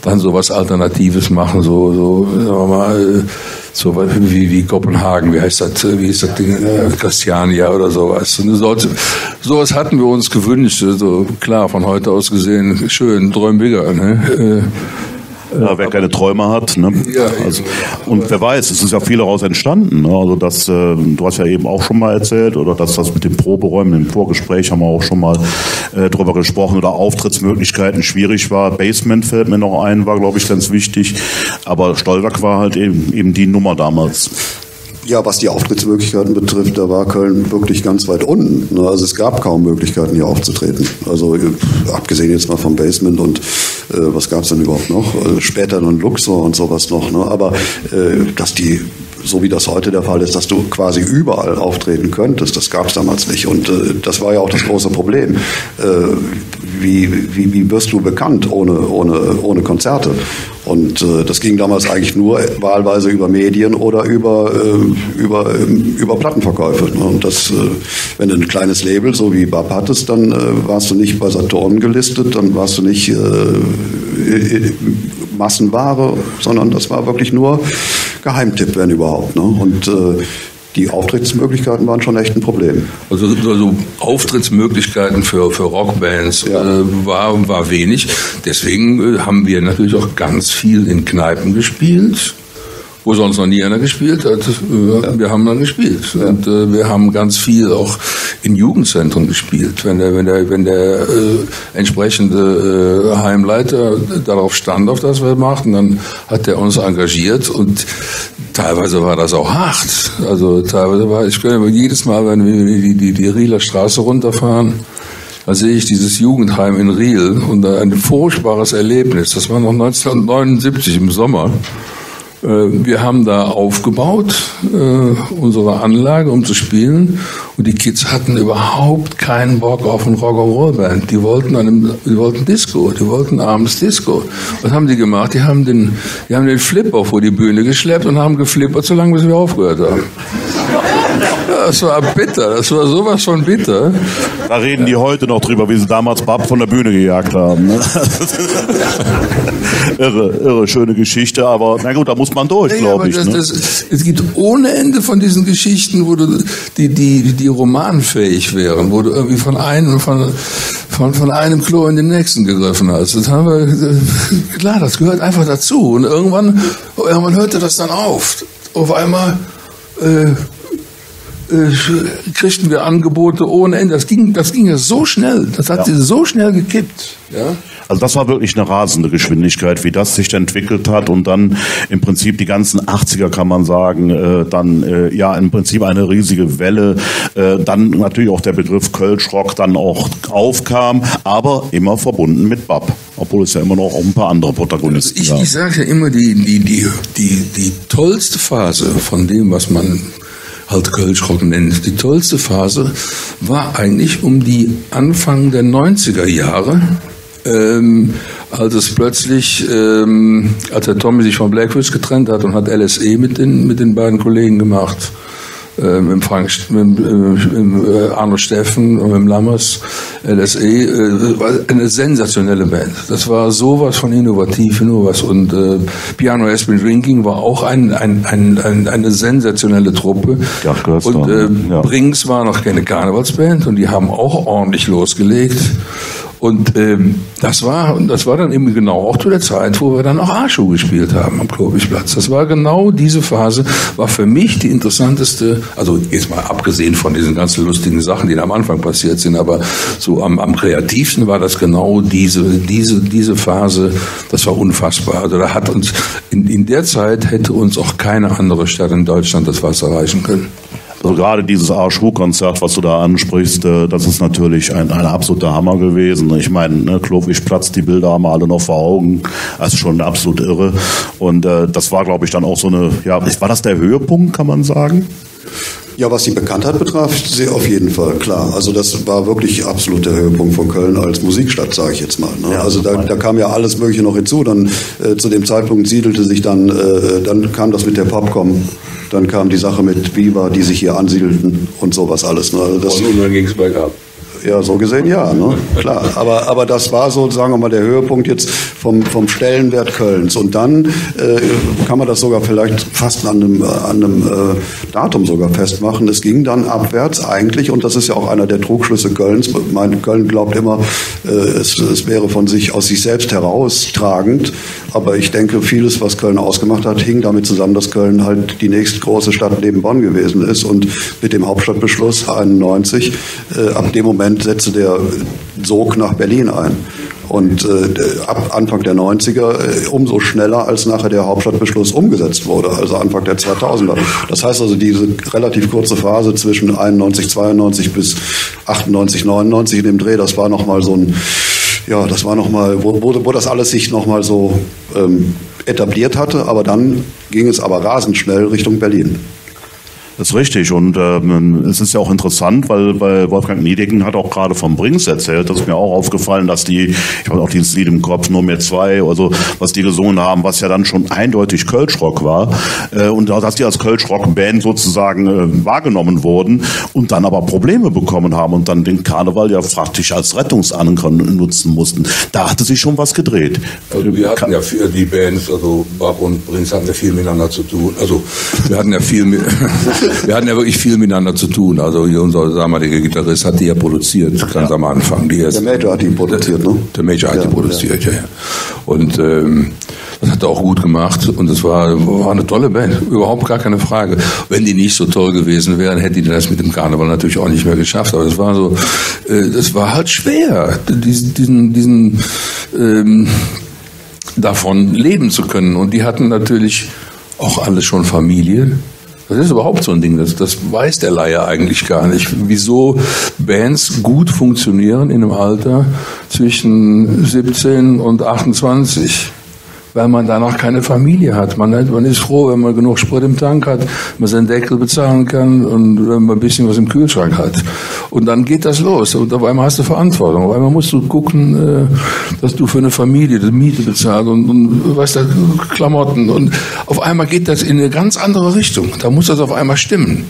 B: dann sowas Alternatives machen, so, so sagen wir mal, so wie, wie Kopenhagen, wie heißt das, wie ist das Ding, Christiania oder sowas. So, sowas hatten wir uns gewünscht, also klar, von heute aus gesehen, schön, träumiger, ne?
A: Ja, wer keine Träume hat. Ne? Ja, also, und wer weiß, es ist ja viel daraus entstanden. Ne? Also das, äh, du hast ja eben auch schon mal erzählt, oder dass das mit den Proberäumen im Vorgespräch haben wir auch schon mal äh, drüber gesprochen, oder Auftrittsmöglichkeiten schwierig war. Basement fällt mir noch ein, war glaube ich ganz wichtig. Aber Stolberg war halt eben, eben die Nummer damals.
C: Ja, was die Auftrittsmöglichkeiten betrifft, da war Köln wirklich ganz weit unten. Ne? Also es gab kaum Möglichkeiten, hier aufzutreten. Also äh, abgesehen jetzt mal vom Basement und äh, was gab es denn überhaupt noch? Also später dann Luxor und sowas noch. Ne? Aber äh, dass die so wie das heute der Fall ist, dass du quasi überall auftreten könntest. Das gab es damals nicht. Und äh, das war ja auch das große Problem. Äh, wie, wie, wie wirst du bekannt ohne, ohne, ohne Konzerte? Und äh, das ging damals eigentlich nur wahlweise über Medien oder über, äh, über, ähm, über Plattenverkäufe. Ne? Und das, äh, wenn du ein kleines Label, so wie BAP hattest, dann äh, warst du nicht bei Saturn gelistet, dann warst du nicht äh, Massenware, sondern das war wirklich nur Geheimtipp, wenn überhaupt. Ne? Und äh, die Auftrittsmöglichkeiten waren schon echt ein Problem.
B: Also, also Auftrittsmöglichkeiten für, für Rockbands ja. äh, war, war wenig. Deswegen äh, haben wir natürlich auch ganz viel in Kneipen gespielt wo sonst noch nie einer gespielt hat. Wir haben dann gespielt. Und äh, wir haben ganz viel auch in Jugendzentren gespielt. Wenn der, wenn der, wenn der äh, entsprechende äh, Heimleiter darauf stand, auf das wir machten, dann hat er uns engagiert und teilweise war das auch hart. Also teilweise war, ich könnte jedes Mal, wenn wir die, die, die Rieler Straße runterfahren, da sehe ich dieses Jugendheim in Riel und ein furchtbares Erlebnis. Das war noch 1979 im Sommer. Äh, wir haben da aufgebaut, äh, unsere Anlage, um zu spielen. Und die Kids hatten überhaupt keinen Bock auf ein Rock'n'Roll-Band. Die wollten einem, die wollten Disco, die wollten abends Disco. Was haben die gemacht? Die haben den, die haben den Flipper vor die Bühne geschleppt und haben geflippert, solange bis wir aufgehört haben. Das war bitter, das war sowas von bitter.
A: Da reden die heute noch drüber, wie sie damals Bab von der Bühne gejagt haben. Ne? [LAUGHS] irre, irre, schöne Geschichte, aber na gut, da muss man durch, glaube ich. Das, ne?
B: das, es gibt ohne Ende von diesen Geschichten, wo du, die, die, die romanfähig wären, wo du irgendwie von einem, von, von, von einem Klo in den nächsten gegriffen hast. Das haben wir, klar, das gehört einfach dazu. Und irgendwann, irgendwann hörte das dann auf. Auf einmal, äh, äh, kriegten wir Angebote ohne Ende. Das ging, das ging ja so schnell. Das hat ja. sich so schnell gekippt. Ja?
A: Also das war wirklich eine rasende Geschwindigkeit, wie das sich entwickelt hat und dann im Prinzip die ganzen 80er kann man sagen, äh, dann äh, ja im Prinzip eine riesige Welle, äh, dann natürlich auch der Begriff Kölschrock dann auch aufkam, aber immer verbunden mit Bab, obwohl es ja immer noch ein paar andere Protagonisten
B: also ich, gab. Ich sage ja immer, die, die, die, die, die tollste Phase von dem, was man halt Kölschrock nennt. Die tollste Phase war eigentlich um die Anfang der 90er Jahre, ähm, als es plötzlich, ähm, als der Tommy sich von Blackfish getrennt hat und hat LSE mit den, mit den beiden Kollegen gemacht äh, mit Frank, mit, äh, mit äh, Arno Steffen und mit Lammers, LSE, äh, eine sensationelle Band. Das war sowas von innovativ, nur was. Und Piano Has Been Drinking war auch ein, ein, ein eine sensationelle Truppe. Ja, und äh, ja. Brings war noch keine Karnevalsband und die haben auch ordentlich losgelegt. Und ähm, das war das war dann eben genau auch zu der Zeit, wo wir dann auch Arschu gespielt haben am Klobichplatz. Das war genau diese Phase, war für mich die interessanteste, also jetzt mal abgesehen von diesen ganzen lustigen Sachen, die am Anfang passiert sind, aber so am, am kreativsten war das genau diese, diese, diese Phase, das war unfassbar. Also da hat uns, in, in der Zeit hätte uns auch keine andere Stadt in Deutschland das Wasser reichen können.
A: Also gerade dieses Arsch-Hu-Konzert, was du da ansprichst, äh, das ist natürlich ein, ein absoluter Hammer gewesen. Ich meine, ne, Klofisch platzt, die Bilder haben wir alle noch vor Augen. Das ist schon absolut irre. Und äh, das war, glaube ich, dann auch so eine, ja, war das der Höhepunkt, kann man sagen?
C: Ja, was die Bekanntheit betraf, sehr auf jeden Fall, klar. Also das war wirklich absolut der Höhepunkt von Köln als Musikstadt, sage ich jetzt mal. Ne? Ja, also da, da, kam ja alles Mögliche noch hinzu. Dann äh, zu dem Zeitpunkt siedelte sich dann, äh, dann kam das mit der Popcom, dann kam die Sache mit Viva, die sich hier ansiedelten und sowas alles. Ne? Also das,
B: und dann ging es bergab.
C: Ja, so gesehen ja, ne? klar. Aber, aber das war so, sagen wir mal, der Höhepunkt jetzt vom, vom Stellenwert Kölns. Und dann äh, kann man das sogar vielleicht fast an einem, an einem äh, Datum sogar festmachen. Es ging dann abwärts eigentlich, und das ist ja auch einer der Trugschlüsse Kölns. Mein, Köln glaubt immer, äh, es, es wäre von sich aus sich selbst heraustragend. Aber ich denke, vieles, was Köln ausgemacht hat, hing damit zusammen, dass Köln halt die nächste große Stadt neben Bonn gewesen ist. Und mit dem Hauptstadtbeschluss 91, äh, ab dem Moment Moment setzte der Sog nach Berlin ein. Und äh, ab Anfang der 90er äh, umso schneller, als nachher der Hauptstadtbeschluss umgesetzt wurde, also Anfang der 2000er. Das heißt also, diese relativ kurze Phase zwischen 91, 92 bis 98, 99 in dem Dreh, das war nochmal so ein, ja, das war nochmal, wo, wo, wo das alles sich nochmal so ähm, etabliert hatte, aber dann ging es aber rasend schnell Richtung Berlin.
A: Das ist richtig und ähm, es ist ja auch interessant, weil, weil Wolfgang Niedecken hat auch gerade vom Brings erzählt, das ist mir auch aufgefallen, dass die, ich habe auch dieses Lied im Kopf, nur mehr zwei, also was die gesungen haben, was ja dann schon eindeutig Kölschrock war äh, und dass die als Kölschrock-Band sozusagen äh, wahrgenommen wurden und dann aber Probleme bekommen haben und dann den Karneval ja praktisch als Rettungsanker nutzen mussten. Da hatte sich schon was gedreht.
B: Also wir hatten ja für die Bands, also Bach und Brings hatten ja viel miteinander zu tun. Also wir hatten ja viel mit [LAUGHS] wir hatten ja wirklich viel miteinander zu tun. Also unser damaliger Gitarrist hat die ja produziert, ganz ja. am Anfang.
C: Die der Major hat die produziert,
B: ne? Der Major hat ja, die produziert, ja. ja. Und ähm, das hat er auch gut gemacht und es war, war eine tolle Band, überhaupt gar keine Frage. Wenn die nicht so toll gewesen wären, hätte die das mit dem Karneval natürlich auch nicht mehr geschafft. Aber das war so, äh, das war halt schwer, diesen, diesen, diesen ähm, davon leben zu können. Und die hatten natürlich auch alle schon Familie. Das ist überhaupt so ein Ding, das, das weiß der Laie eigentlich gar nicht. Wieso Bands gut funktionieren in einem Alter zwischen 17 und 28 weil man danach keine Familie hat. Man, man ist froh, wenn man genug Sprit im Tank hat, man seinen Deckel bezahlen kann und wenn man ein bisschen was im Kühlschrank hat. Und dann geht das los. Und auf einmal hast du Verantwortung. Auf einmal musst du gucken, äh, dass du für eine Familie die Miete bezahlst und, und weißt du, Klamotten. Und auf einmal geht das in eine ganz andere Richtung. Da muss das auf einmal stimmen.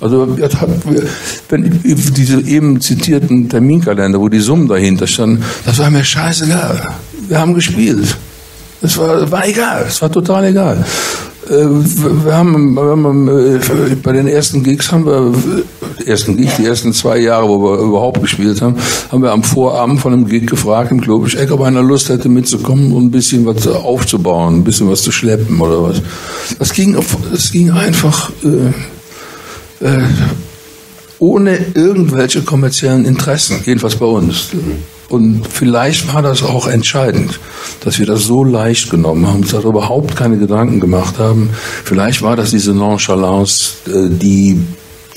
B: Also wenn diese eben zitierten Terminkalender, wo die Summen dahinter standen, das war mir scheißegal. Wir haben gespielt. Es war, war egal, es war total egal. Äh, wir haben, wir haben, äh, bei den ersten Gigs haben wir, ersten Gigs, die ersten zwei Jahre, wo wir überhaupt gespielt haben, haben wir am Vorabend von einem Gig gefragt im Globisch Eck, ob einer Lust hätte mitzukommen und ein bisschen was aufzubauen, ein bisschen was zu schleppen oder was. Das ging, das ging einfach äh, äh, ohne irgendwelche kommerziellen Interessen, jedenfalls bei uns. Und vielleicht war das auch entscheidend, dass wir das so leicht genommen haben, uns da überhaupt keine Gedanken gemacht haben. Vielleicht war das diese Nonchalance, äh, die,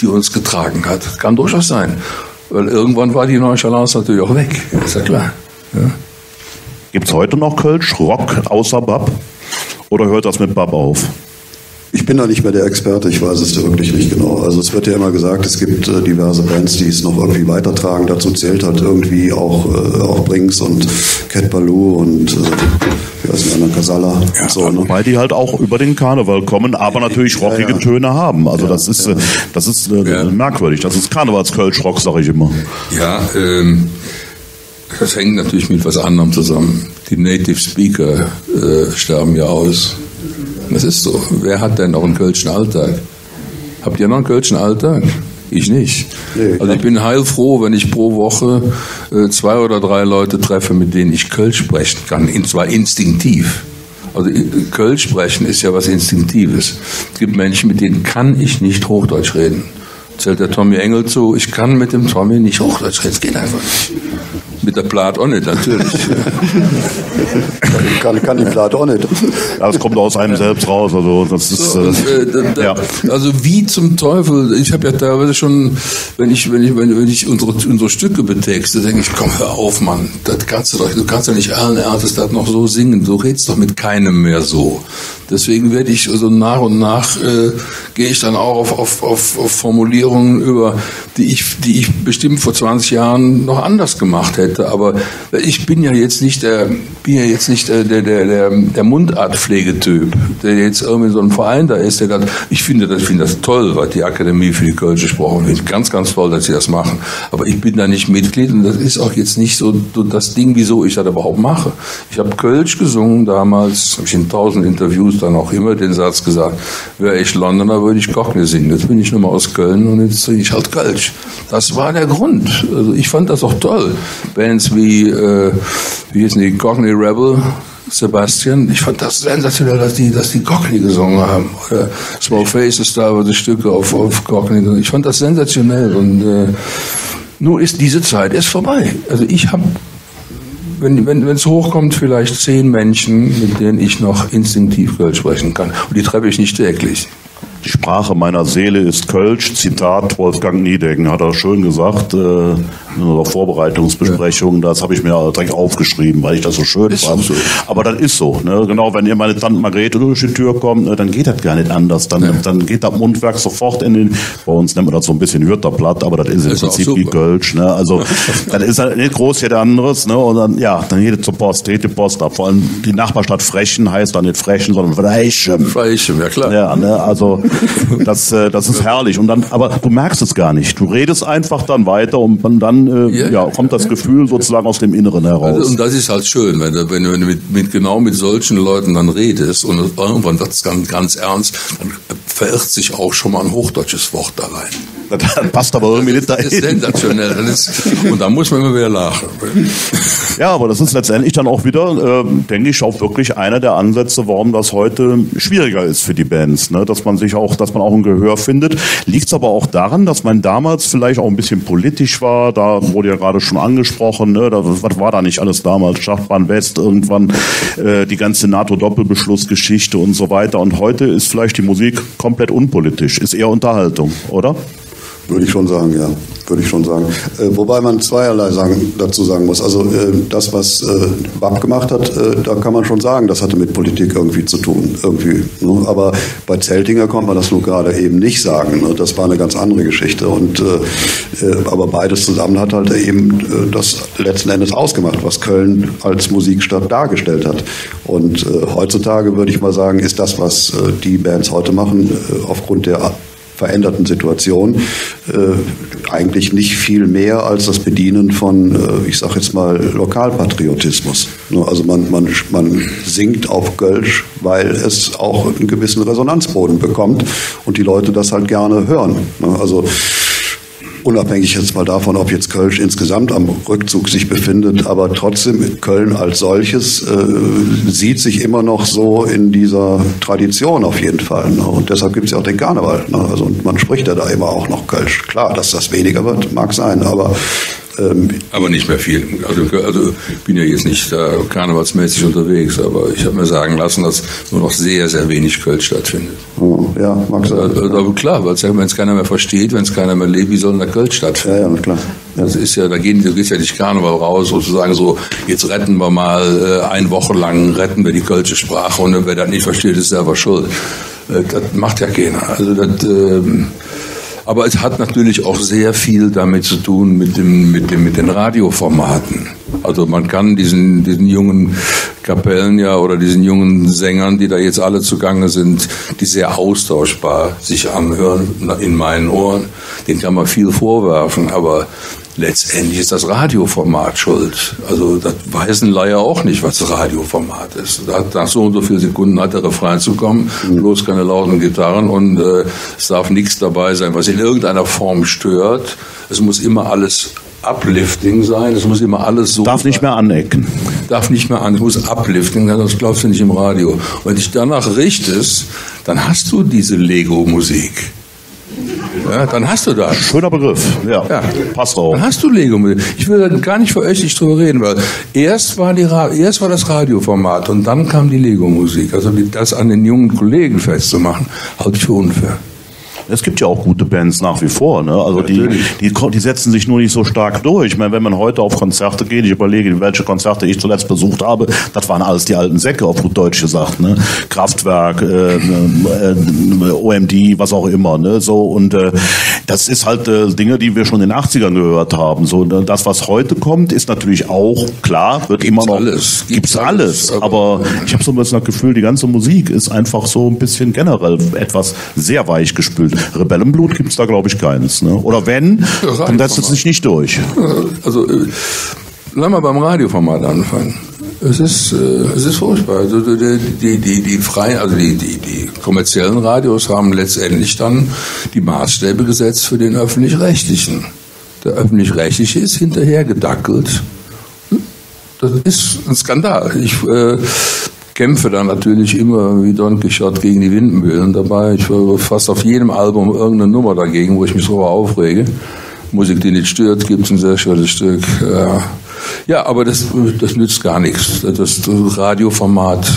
B: die uns getragen hat. Kann durchaus sein. Weil irgendwann war die Nonchalance natürlich auch weg. Ist ja klar. Ja.
A: Gibt es heute noch Kölsch, Rock außer Bab? Oder hört das mit Bab auf?
C: Ich bin da nicht mehr der Experte, ich weiß es wirklich nicht genau. Also es wird ja immer gesagt, es gibt äh, diverse Bands, die es noch irgendwie weitertragen. Dazu zählt halt irgendwie auch, äh, auch Brinks und Cat Baloo und äh, wie heißt der andere, Casala.
A: Ja, so, ne? Weil die halt auch über den Karneval kommen, aber natürlich rockige ja, ja. Töne haben. Also das ist, äh, das ist äh, merkwürdig. Das ist Karnevalskölsch-Rock, sage ich immer.
B: Ja, ähm, das hängt natürlich mit was anderem zusammen. Die Native Speaker äh, sterben ja aus. Das ist so. Wer hat denn noch einen kölschen Alltag? Habt ihr noch einen kölschen Alltag? Ich nicht. Also ich bin heilfroh, wenn ich pro Woche äh, zwei oder drei Leute treffe, mit denen ich Kölsch sprechen kann. Und zwar instinktiv. Also äh, Kölsch sprechen ist ja was Instinktives. Es gibt Menschen, mit denen kann ich nicht Hochdeutsch reden. Zählt der Tommy Engel zu, ich kann mit dem Tommy nicht Hochdeutsch reden, es geht einfach nicht. Mit der Plat auch nicht, natürlich.
C: kann, kann die Plat auch nicht.
A: Das kommt aus einem selbst raus. Also, das ist,
B: So, und, äh, da, da,
A: ja.
B: Also wie zum Teufel, ich habe ja teilweise schon, wenn ich, wenn ich, wenn, wenn ich unsere, unsere Stücke betexte, denke ich, komm, hör auf, Mann, das kannst du doch, du kannst ja nicht allen Ernstes das noch so singen, du redest doch mit keinem mehr so. Deswegen werde ich also nach und nach äh, gehe ich dann auch auf, auf, auf, auf Formulierungen über, die ich, die ich bestimmt vor 20 Jahren noch anders gemacht hätte. Aber ich bin ja jetzt nicht der, bin ja jetzt nicht der, der, der, der, der Mundartpflegetyp, der jetzt irgendwie so ein Verein da ist, der das, ich finde das, ich finde das toll, was die Akademie für die Kölsche Sprache finde ganz, ganz toll, dass sie das machen. Aber ich bin da nicht Mitglied und das ist auch jetzt nicht so, so das Ding, wieso ich das überhaupt mache. Ich habe Kölsch gesungen damals, habe ich in tausend Interviews dann auch immer den Satz gesagt, wäre ich Londoner, würde ich Cockney singen. Jetzt bin ich nur mal aus Köln und jetzt singe ich halt Kölsch. Das war der Grund. Also ich fand das auch toll. Bands wie, äh, wie hießen die, Cockney Rebel, Sebastian, ich fand das sensationell, dass die, dass die Cockney gesungen haben. Oder Small Faces da, aber die Stücke auf, auf Cockney. Ich fand das sensationell und äh, nun ist diese Zeit ist vorbei. Also ich habe wenn wenn es hochkommt, vielleicht zehn Menschen, mit denen ich noch instinktiv Kölsch sprechen kann. Und die treffe ich nicht täglich.
A: Die Sprache meiner Seele ist Kölsch, Zitat Wolfgang Niedecken, hat er schön gesagt äh, in unserer Vorbereitungsbesprechung. Das habe ich mir direkt aufgeschrieben, weil ich das so schön
B: Ist
A: fand.
B: so.
A: Aber das ist so. Ne? Genau, wenn ihr meine Tante Margrethe durch die Tür kommt, ne, dann geht das gar nicht anders. Dann, dann geht das Mundwerk sofort in den, bei uns nennt man das so ein bisschen Hürterplatt, aber das ist im
B: Ist
A: Prinzip wie. Kölsch. Ne? Also [LAUGHS] das ist halt nicht groß jeder anderes. Ne? Und dann, ja, dann geht es zur Post, die Post ab. Vor allem die Nachbarstadt Frechen heißt dann nicht Frechen, sondern Freichem.
B: Freichem, ja klar.
A: Ja, ne, also [LAUGHS] das, äh, das ist herrlich. Und dann, aber du merkst es gar nicht. Du redest einfach dann weiter und dann äh,
B: Ja,
A: kommt das Gefühl sozusagen aus dem Inneren heraus.
B: Also, und das ist halt schön, wenn du, wenn du mit, mit genau mit solchen Leuten dann redest und irgendwann wird es ganz, ganz ernst, dann verirrt sich auch schon mal ein hochdeutsches Wort da rein.
A: Das passt aber irgendwie nicht
B: Das ist
A: dahin.
B: sensationell. Das ist, und da muss man immer wieder lachen.
A: Ja, aber das ist letztendlich dann auch wieder, äh, denke ich, auch wirklich einer der Ansätze, warum das heute schwieriger ist für die Bands, ne? dass man sich auch, dass man auch ein Gehör findet. Liegt es aber auch daran, dass man damals vielleicht auch ein bisschen politisch war. Da wurde ja gerade schon angesprochen, ne? da, was war da nicht alles damals? Schachtbahn West, irgendwann äh, die ganze NATO-Doppelbeschlussgeschichte und so weiter. Und heute ist vielleicht die Musik komplett unpolitisch, ist eher Unterhaltung, oder?
C: Würde ich schon sagen, ja. Würde ich schon sagen. Äh, wobei man zweierlei sagen, dazu sagen muss. Also äh, das, was äh, BAP gemacht hat, äh, da kann man schon sagen, das hatte mit Politik irgendwie zu tun. Irgendwie, ne? Aber bei Zeltinger konnte man das nur gerade eben nicht sagen. Ne? Das war eine ganz andere Geschichte. Und, äh, äh, aber beides zusammen hat halt eben das letzten Endes ausgemacht, was Köln als Musikstadt dargestellt hat. Und heutzutage würde ich mal sagen, ist das, was die Bands heute machen, aufgrund der veränderten Situation äh, eigentlich nicht viel mehr als das Bedienen von, äh, ich sage jetzt mal, Lokalpatriotismus. Ne, Also man, man, man singt auf Gölsch, weil es auch einen gewissen Resonanzboden bekommt und die Leute das halt gerne hören. Ne, Also Unabhängig jetzt mal davon, ob jetzt Köln insgesamt am Rückzug sich befindet, aber trotzdem Köln als solches äh, sieht sich immer noch so in dieser Tradition auf jeden Fall. Ne? Und deshalb gibt es ja auch den Karneval. Ne? Also und man spricht ja da immer auch noch Kölsch. Klar, dass das weniger wird, mag sein, aber ähm,
B: Aber nicht mehr viel. Also, also ich bin ja jetzt nicht da karnevalsmäßig unterwegs, aber ich habe mir sagen lassen, dass nur noch sehr, sehr wenig Kölsch stattfindet.
C: ja, mag sein.
B: Also, aber klar, weil wenn es keiner mehr versteht, wenn es keiner mehr lebt, wie soll denn da Kölsch stattfinden?
C: Ja, ja, klar. Ja.
B: Das ist ja, da gehen, da geht ja nicht Karneval raus, sozusagen so, jetzt retten wir mal äh, eine Woche lang, retten wir die kölsche Sprache und wer das nicht versteht, ist selber schuld. Äh, das macht ja keiner. Also das, ähm, aber es hat natürlich auch sehr viel damit zu tun mit, dem, mit, dem, mit den Radioformaten. Also man kann diesen, diesen jungen Kapellen ja oder diesen jungen Sängern, die da jetzt alle zugange sind, die sehr austauschbar sich anhören in meinen Ohren, den kann man viel vorwerfen, aber letztendlich ist das Radioformat schuld. Also das weiß ein Laie auch nicht, was das Radioformat ist. Nach so und so vielen Sekunden hat der Refrain zu kommen, bloß keine lauten Gitarren und äh, es darf nichts dabei sein, was in irgendeiner Form stört. Es muss immer alles uplifting sein, es muss immer alles so
A: Darf nicht mehr anecken.
B: darf nicht mehr an, es muss uplifting sein, sonst glaubst du nicht im Radio. Und wenn dich danach richtest, dann hast du diese Lego-Musik. Ja, dann hast du das.
A: Schöner Begriff. Ja,
B: Ja.
A: passt auch.
B: Dann hast du Lego. Ich will da gar nicht verächtlich drüber reden, weil erst war, die Ra erst war das Radioformat und dann kam die Lego-Musik. Also das an den jungen Kollegen festzumachen, halte ich für unfair.
A: Es gibt ja auch gute Bands nach wie vor. Ne? Also die, die, die setzen sich nur nicht so stark durch. Ich meine, wenn man heute auf Konzerte geht, ich überlege, welche Konzerte ich zuletzt besucht habe, das waren alles die alten Säcke, auf gut Deutsch gesagt. Ne? Kraftwerk, äh, äh, OMD, was auch immer. Ne? So, und äh, das ist halt äh, Dinge, die wir schon in den 80ern gehört haben. So, ne? Das, was heute kommt, ist natürlich auch klar, wird immer noch.
B: alles.
A: Gibt's
B: Gibt's
A: alles.
B: alles,
A: Aber
B: aber-
A: ich habe so ein bisschen das Gefühl, die ganze Musik ist einfach so ein bisschen generell etwas sehr weich gespült. Rebellenblut gibt's da, glaube ich, keins. Ne? Oder wenn,
B: Ja,
A: dann setzt es sich nicht durch.
B: Also, äh, lass mal beim Radioformat anfangen. Es ist, äh, es ist furchtbar. Also die, die, die, die freien, also die, die, die kommerziellen Radios haben letztendlich dann die Maßstäbe gesetzt für den öffentlich-rechtlichen. Der öffentlich-rechtliche ist hinterhergedackelt. Das ist ein Skandal. Ich äh, kämpfe da natürlich immer wie Don Quixote gegen die Windmühlen dabei. Ich höre fast auf jedem Album irgendeine Nummer dagegen, wo ich mich darüber aufrege. Musik, die nicht stört, gibt es ein sehr schönes Stück. Ja, ja aber das, das nützt gar nichts. Das Radioformat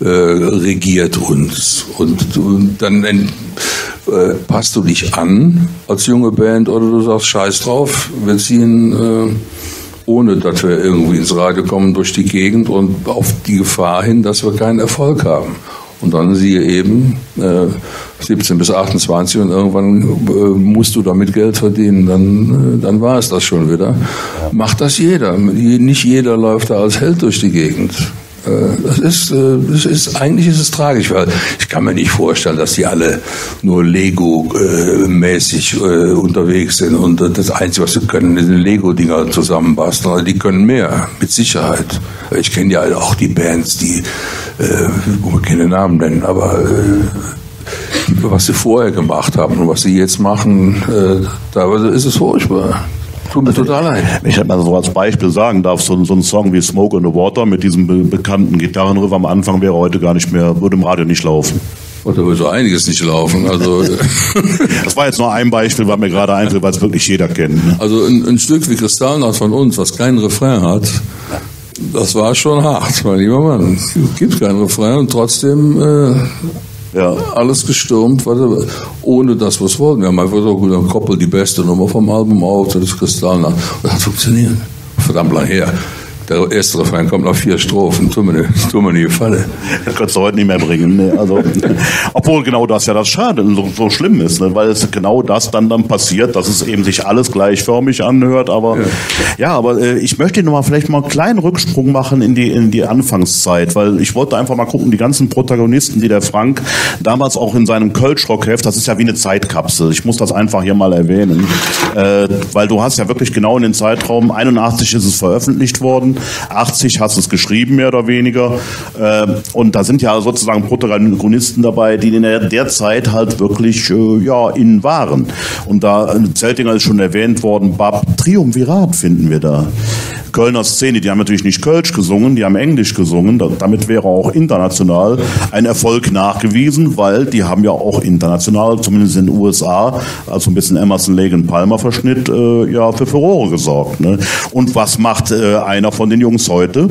B: äh, regiert uns. Und, und dann äh, passt du dich an als junge Band oder du sagst, scheiß drauf, wir ziehen, äh, ohne dass wir irgendwie ins Radio kommen, durch die Gegend und auf die Gefahr hin, dass wir keinen Erfolg haben. Und dann siehe eben äh, 17 bis 28 und irgendwann äh, musst du damit Geld verdienen, dann, äh, dann war es das schon wieder. Macht das jeder. Nicht jeder läuft da als Held durch die Gegend. Äh, Das ist, äh, das ist, eigentlich ist es tragisch, weil ich kann mir nicht vorstellen, dass die alle nur Lego-mäßig äh, unterwegs sind und das Einzige, was sie können, sind Lego-Dinger zusammenbasteln. Also die können mehr, mit Sicherheit. Ich kenne ja auch die Bands, die, äh, wo wir keine Namen nennen, aber äh, was sie vorher gemacht haben und was sie jetzt machen, äh, teilweise ist es furchtbar. Tut mir total leid.
A: Ich halt mal so als Beispiel sagen darf, so, so ein Song wie Smoke on the Water mit diesem be bekannten Gitarrenriff am Anfang wäre heute gar nicht mehr, würde im Radio nicht laufen.
B: Und da würde so einiges nicht laufen. Also, [LAUGHS]
A: Das war jetzt nur ein Beispiel, weil mir gerade einfällt, weil es wirklich jeder kennt. Ne?
B: also ein, ein Stück wie Kristallnacht von uns, was keinen Refrain hat, das war schon hart, mein lieber Mann. Es gibt keinen Refrain und trotzdem äh,
A: Ja.
B: alles gestürmt, was- ohne dass wir es wollten. Wir haben einfach so gesagt, koppel die beste Nummer vom Album auf, das ist Kristallnacht. Und das hat funktioniert. Verdammt lang her. Der erste Refrain kommt nach vier Strophen. Tu mir eine, tu mir eine Gefallen.
A: Das könntest du heute nicht mehr bringen. Ne? Also, [LAUGHS] obwohl genau das ja das Schade so, so schlimm ist, ne? weil es genau das dann dann passiert, dass es eben sich alles gleichförmig anhört. Aber ja, aber äh, ich möchte noch mal vielleicht mal einen kleinen Rücksprung machen in die in die Anfangszeit, weil ich wollte einfach mal gucken, die ganzen Protagonisten, die der Frank damals auch in seinem Kölsch-Rockheft, das ist ja wie eine Zeitkapsel. Ich muss das einfach hier mal erwähnen, äh, weil du hast ja wirklich genau in den Zeitraum 81 ist es veröffentlicht worden. 80 hast du es geschrieben, mehr oder weniger. Äh, und da sind ja sozusagen Protagonisten dabei, die in der, Zeit halt wirklich äh, ja, in waren. Und da, äh, Zeltinger ist schon erwähnt worden, Bab Triumvirat finden wir da. Kölner Szene, die haben natürlich nicht Kölsch gesungen, die haben Englisch gesungen. Da- Damit wäre auch international ein Erfolg nachgewiesen, weil die haben ja auch international, zumindest in den USA, also ein bisschen Emerson, Lake und Palmer Verschnitt, äh, ja für Furore gesorgt. Ne? Und was macht äh, einer von den Jungs heute?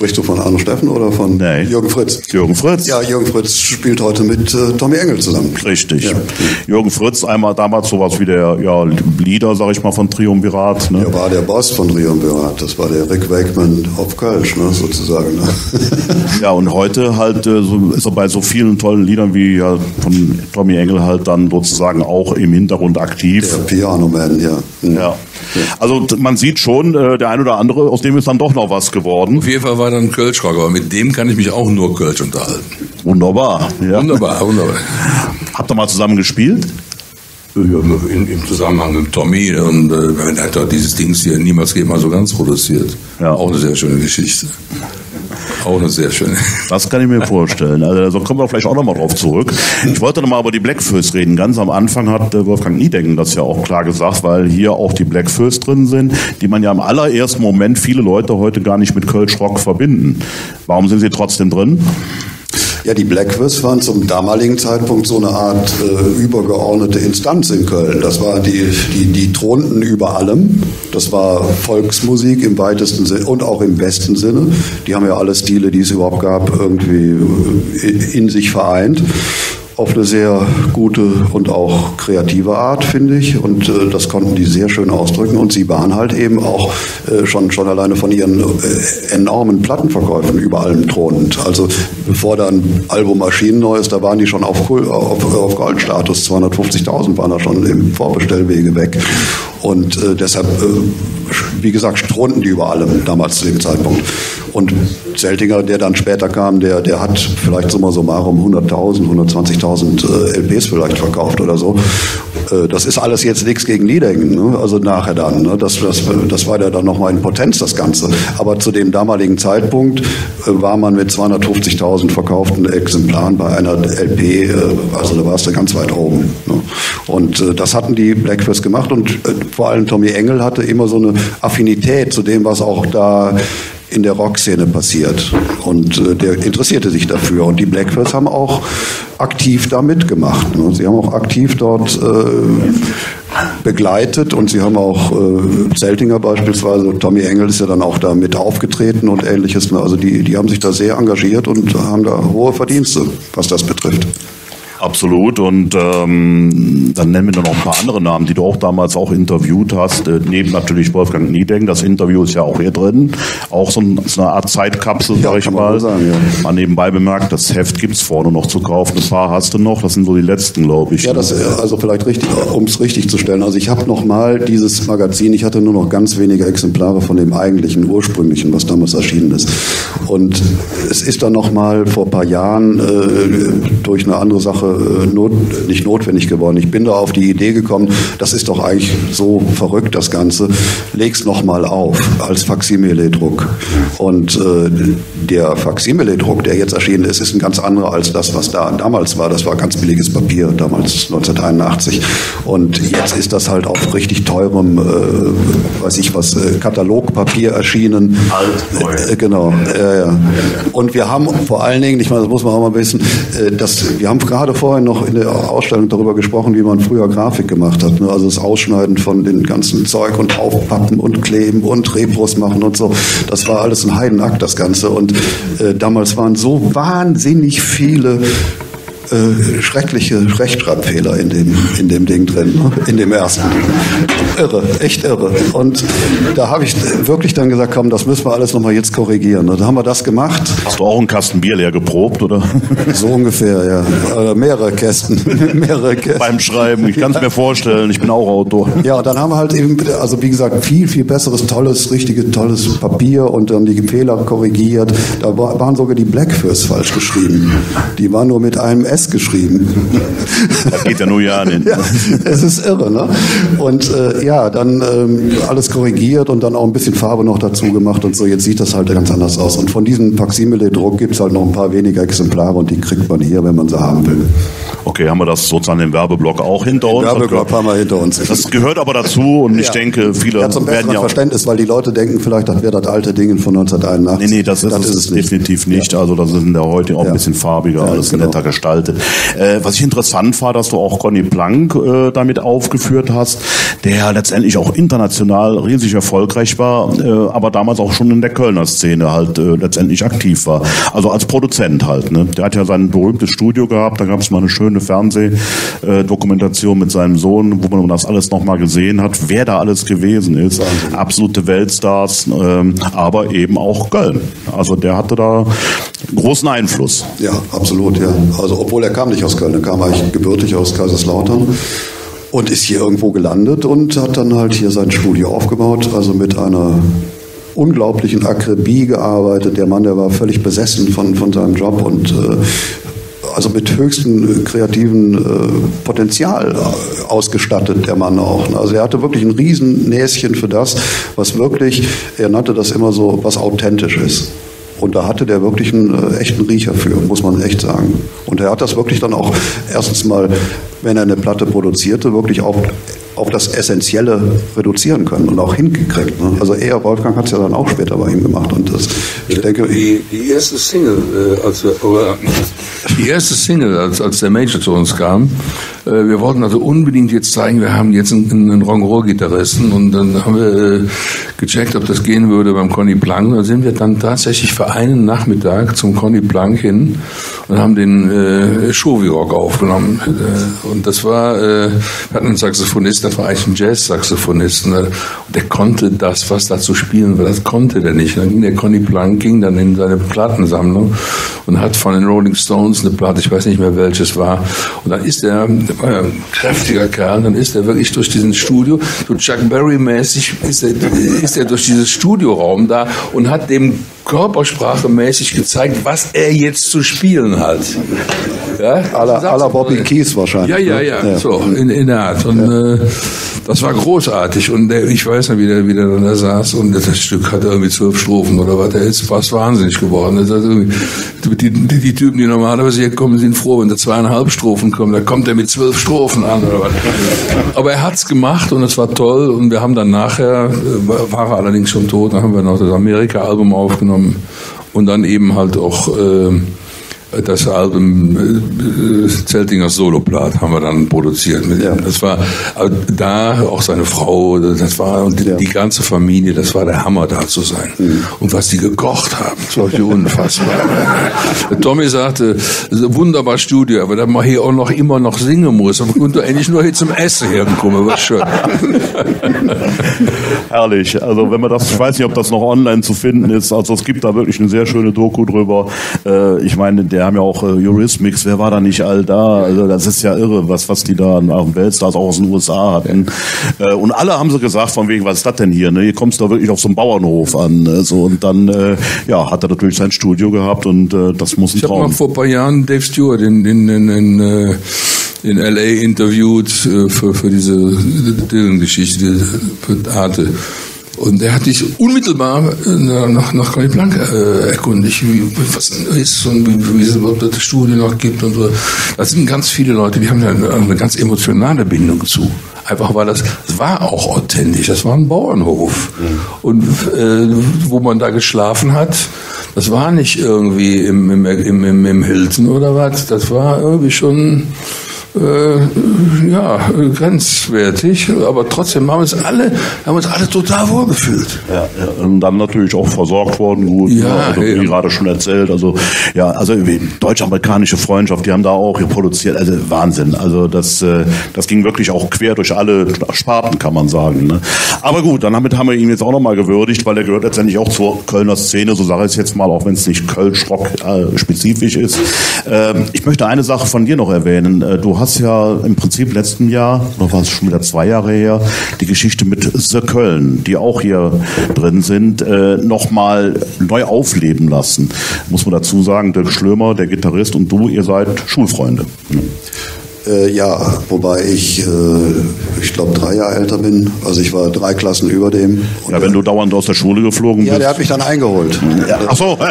C: Sprichst du von Arno Steffen oder von
A: Nee.
C: Jürgen Fritz?
A: Jürgen Fritz.
C: Ja, Jürgen Fritz spielt heute mit äh, Tommy Engel zusammen.
A: Richtig.
C: Ja.
A: Jürgen Fritz, einmal damals sowas wie der ja, Leader, sag ich mal, von Triumvirat. Ne?
C: Er war der Boss von Triumvirat. Das war der Rick Wakeman auf Kölsch, ne, sozusagen. Ne? [LAUGHS]
A: Ja, und heute halt äh, so, ist er bei so vielen tollen Liedern wie ja, von Tommy Engel halt dann sozusagen auch im Hintergrund aktiv.
C: Der Piano Man, ja. Mhm.
A: Ja. Also man sieht schon, äh, der ein oder andere, aus dem ist dann doch noch was geworden.
B: Auf jeden Fall war dann Kölschrock, aber mit dem kann ich mich auch nur Kölsch unterhalten.
A: Wunderbar. Ja.
B: Wunderbar, wunderbar.
A: Habt ihr mal zusammen gespielt?
B: In, Im Zusammenhang mit Tommy und äh, er hat dieses Dings hier niemals geht mal so ganz produziert.
A: Ja.
B: Auch eine sehr schöne Geschichte. Auch eine sehr schöne.
A: Das kann ich mir vorstellen. Also da kommen wir vielleicht auch nochmal drauf zurück. Ich wollte nochmal über die Blackfoes reden. Ganz am Anfang hat äh, Wolfgang Niedenken das ja auch klar gesagt, weil hier auch die Blackfoes drin sind, die man ja im allerersten Moment viele Leute heute gar nicht mit Kölsch Rock verbinden. Warum sind sie trotzdem drin?
C: Ja, die Blackwoods waren zum damaligen Zeitpunkt so eine Art äh, übergeordnete Instanz in Köln. Das war die, die, die thronten über allem. Das war Volksmusik im weitesten Sinne und auch im besten Sinne. Die haben ja alle Stile, die es überhaupt gab, irgendwie äh, in sich vereint auf eine sehr gute und auch kreative Art, finde ich. Und äh, das konnten die sehr schön ausdrücken. Und sie waren halt eben auch äh, schon, schon alleine von ihren äh, enormen Plattenverkäufen über allem thronend. Also bevor dann Album erschienen Neues, da waren die schon auf, auf, auf Goldstatus. 250.000 waren da schon im Vorbestellwege weg. Und äh, deshalb, äh, wie gesagt, thronten die über allem damals zu dem Zeitpunkt. Und Zeltinger, der dann später kam, der, der hat vielleicht summa summarum 100.000, 120.000 äh, LPs vielleicht verkauft oder so. Äh, das ist alles jetzt nichts gegen Liedingen, ne? also nachher dann. Ne? Das, das, das war ja dann nochmal in Potenz, das Ganze. Aber zu dem damaligen Zeitpunkt äh, war man mit 250.000 verkauften Exemplaren bei einer LP, äh, also da warst du ganz weit oben. Ne? Und äh, das hatten die Blackfist gemacht und äh, vor allem Tommy Engel hatte immer so eine Affinität zu dem, was auch da in der Rockszene passiert. Und äh, der interessierte sich dafür. Und die Blackbirds haben auch aktiv da mitgemacht. Ne? Sie haben auch aktiv dort äh, begleitet und sie haben auch äh, Zeltinger beispielsweise, Tommy Engel ist ja dann auch da mit aufgetreten und ähnliches. Ne? Also die, die haben sich da sehr engagiert und haben da hohe Verdienste, was das betrifft.
A: Absolut. Und ähm, dann nennen wir noch ein paar andere Namen, die du auch damals auch interviewt hast. Äh, neben natürlich Wolfgang Niedenk. Das Interview ist ja auch hier drin. Auch so, ein, so eine Art Zeitkapsel, ja, sag ich mal. Sagen, ja. Mal nebenbei bemerkt, das Heft gibt's vorne noch zu kaufen. Ein paar hast du noch. Das sind so die letzten, glaube ich.
C: Ja, das also vielleicht richtig, um es richtig zu stellen. Also ich habe noch mal dieses Magazin. Ich hatte nur noch ganz wenige Exemplare von dem eigentlichen ursprünglichen, was damals erschienen ist. Und es ist dann noch mal vor ein paar Jahren äh, durch eine andere Sache äh, not, nicht notwendig geworden. Ich bin da auf die Idee gekommen, das ist doch eigentlich so verrückt, das Ganze. Leg's nochmal auf als Faksimile-Druck. Und äh, der Faksimile-Druck, der jetzt erschienen ist, ist ein ganz anderer als das, was da damals war. Das war ganz billiges Papier, damals 1981. Und jetzt ist das halt auf richtig teurem, äh, weiß ich was, äh, Katalogpapier erschienen.
A: Alt.
C: Äh, genau. ja. Und wir haben vor allen Dingen, ich meine, das muss man auch mal wissen, äh, dass wir haben gerade vorhin noch in der Ausstellung darüber gesprochen, wie man früher Grafik gemacht hat. Ne? Also das Ausschneiden von den ganzen Zeug und Aufpappen und Kleben und Repros machen und so. Das war alles ein Heidenakt, das Ganze. Und äh, damals waren so wahnsinnig viele äh, schreckliche Rechtschreibfehler in dem, in dem Ding drin, ne? in dem ersten. Irre, echt irre. Und da habe ich wirklich dann gesagt, komm, das müssen wir alles nochmal jetzt korrigieren. Und dann haben wir das gemacht.
A: Hast du auch einen Kasten Bier leer geprobt, oder? [LAUGHS]
C: So ungefähr, ja. Oder mehrere Kästen. [LAUGHS] mehrere
A: Kästen. Beim Schreiben, ich kann es mir vorstellen, ich bin auch Autor.
C: Ja, und dann haben wir halt eben, also wie gesagt, viel, viel besseres, tolles, richtiges, tolles Papier und dann die Fehler korrigiert. Da waren sogar die Blackfurs falsch geschrieben. Die waren nur mit einem S Geschrieben.
A: Das geht ja nur ja nicht. [LAUGHS] Ja,
C: es ist irre, ne? Und äh, ja, dann ähm, alles korrigiert und dann auch ein bisschen Farbe noch dazu gemacht und so. Jetzt sieht das halt ganz anders aus. Und von diesem Faksimile-Druck gibt es halt noch ein paar weniger Exemplare und die kriegt man hier, wenn man sie haben will.
A: Okay, haben wir das sozusagen den Werbeblock auch hinter uns?
C: Den Werbeblock haben wir hinter uns.
A: Das gehört aber dazu und ja. ich denke, viele
C: ja, zum werden ja Verständnis, weil die Leute denken vielleicht, das wäre das alte Ding von 1981.
A: Nee, nee, das, das ist, es definitiv nicht. Ja. Also das sind ja heute auch ein bisschen farbiger, alles genau. netter gestaltet. Äh, was ich interessant war, dass du auch Conny Plank äh, damit aufgeführt hast, der letztendlich auch international riesig erfolgreich war, äh, aber damals auch schon in der Kölner Szene halt äh, letztendlich aktiv war. Also als Produzent halt. Ne? Der hat ja sein berühmtes Studio gehabt, da gab es mal eine schöne Fernsehdokumentation mit seinem Sohn, wo man das alles nochmal gesehen hat, wer da alles gewesen ist. Absolute Weltstars, ähm, aber eben auch Köln. Also der hatte da großen Einfluss.
C: Ja, absolut, ja. Also obwohl er kam nicht aus Köln, er kam eigentlich gebürtig aus Kaiserslautern und ist hier irgendwo gelandet und hat dann halt hier sein Studio aufgebaut, also mit einer unglaublichen Akribie gearbeitet. Der Mann, der war völlig besessen von, von seinem Job und äh, also mit höchstem kreativen äh, Potenzial äh, ausgestattet, der Mann auch. Ne? Also er hatte wirklich ein Riesennäschen für das, was wirklich, er nannte das immer so, was authentisch ist. Und da hatte der wirklich einen äh, echten Riecher für, muss man echt sagen. Und er hat das wirklich dann auch erstens mal, wenn er eine Platte produzierte, wirklich auch auf das Essentielle reduzieren können und auch hingekriegt. Ne? Also eher Wolfgang hat es ja dann auch später bei ihm gemacht. Und das, ich denke,
B: die, die erste Single, äh, als, oder, die erste Single, als, als der Major zu uns kam, wir wollten also unbedingt jetzt zeigen, wir haben jetzt einen, einen Rock'n'Roll-Gitarristen und dann haben wir äh, gecheckt, ob das gehen würde beim Conny Plank. Da sind wir dann tatsächlich für einen Nachmittag zum Conny Plank hin und haben den äh, Shovi-Rock aufgenommen. Äh, und das war, äh, wir hatten einen Saxophonist, das war eigentlich ein Jazz-Saxophonist. Und der konnte das, was da zu spielen war, das konnte der nicht. Und dann ging der Conny Plank, ging dann in seine Plattensammlung und hat von den Rolling Stones eine Platte, ich weiß nicht mehr welches war. Und dann ist er, der war ja ein kräftiger Kerl, dann ist er wirklich durch diesen Studio, so Chuck Berry-mäßig ist er, ist er durch dieses Studioraum da und hat dem körpersprachemäßig gezeigt, was er jetzt zu spielen hat.
C: Ja? Aller, aller Bobby Keys wahrscheinlich.
B: Ja, ja, ja, ja. so in, in der Art. Und ja. äh, das war großartig. Und der, ich weiß nicht, wie der, wie der da saß. Und das Stück hatte irgendwie zwölf Strophen oder was. Der ist fast wahnsinnig geworden. Die, die, die, Typen, die normalerweise hier kommen, sind froh, wenn da zweieinhalb Strophen kommen. Da kommt er mit zwölf Strophen an oder was. Aber er hat's gemacht und es war toll. Und wir haben dann nachher, äh, war er allerdings schon tot, dann haben wir noch das Amerika-Album aufgenommen und dann eben halt auch äh, das Album äh, Zeltingers Soloplat haben wir dann produziert. Mit ja. Das war da auch seine Frau, das war und die, ja. die, ganze Familie, das war der Hammer da zu sein. Mhm. Und was die gekocht haben, solche unfassbar. [LAUGHS] Tommy sagte, wunderbar Studio, aber da man hier auch noch immer noch singen muss, und du endlich nur hier zum Essen herkommen, was schön. [LAUGHS]
A: Herrlich. Also wenn man das, ich weiß nicht, ob das noch online zu finden ist. Also es gibt da wirklich eine sehr schöne Doku drüber. Äh, ich meine, der haben ja auch äh, Eurismix, wer war da nicht all da? Also das ist ja irre, was, was die da nach Weltstars auch aus den USA hatten. Äh, und alle haben sie gesagt, von wegen, was ist das denn hier? Ne? Hier kommst du da wirklich auf so einen Bauernhof an. Ne? So, und dann äh, ja, hat er natürlich sein Studio gehabt und äh, das muss ein
B: ich
A: Traum.
B: Ich habe mal vor ein paar Jahren Dave Stewart in, in, in, in äh in LA interviewt äh, für, für diese Dylan-Geschichte, für Arte. Und er hat sich unmittelbar äh, nach, nach Conny Blanc äh, erkundigt, wie, was ist und wie, es überhaupt das Studie noch gibt und so. Da sind ganz viele Leute, die haben eine, eine ganz emotionale Bindung zu. Einfach weil das, das war auch authentisch, das war ein Bauernhof. Mhm. Und äh, wo man da geschlafen hat, das war nicht irgendwie im, im, im, im Hilton oder was, das war irgendwie schon äh, ja, grenzwertig, aber trotzdem haben uns alle, haben uns alle total wohlgefühlt.
A: Ja, ja, und dann natürlich auch versorgt worden, gut, ja, ne? also, wie gerade schon erzählt, also ja, also deutsch-amerikanische Freundschaft, die haben da auch produziert, also Wahnsinn, also das, äh, das ging wirklich auch quer durch alle Sparten, kann man sagen. Ne? Aber gut, dann damit haben wir ihn jetzt auch nochmal gewürdigt, weil er gehört letztendlich auch zur Kölner Szene, so sage ich es jetzt mal, auch wenn es nicht Kölsch-Rock äh, spezifisch ist. Ähm, ich möchte eine Sache von dir noch erwähnen. Äh, du hast ja im Prinzip letzten Jahr, oder war es schon wieder zwei Jahre her, die Geschichte mit The Köln, die auch hier drin sind, äh, nochmal neu aufleben lassen. Muss man dazu sagen, der Schlömer, der Gitarrist und du, ihr seid Schulfreunde.
C: Äh, ja, wobei ich, äh, ich glaube, drei Jahre älter bin. Also ich war drei Klassen über dem.
A: Und ja, wenn du dauernd aus der Schule geflogen
C: bist. Ja, der hat mich dann eingeholt.
A: Ja. Ach so. [LAUGHS]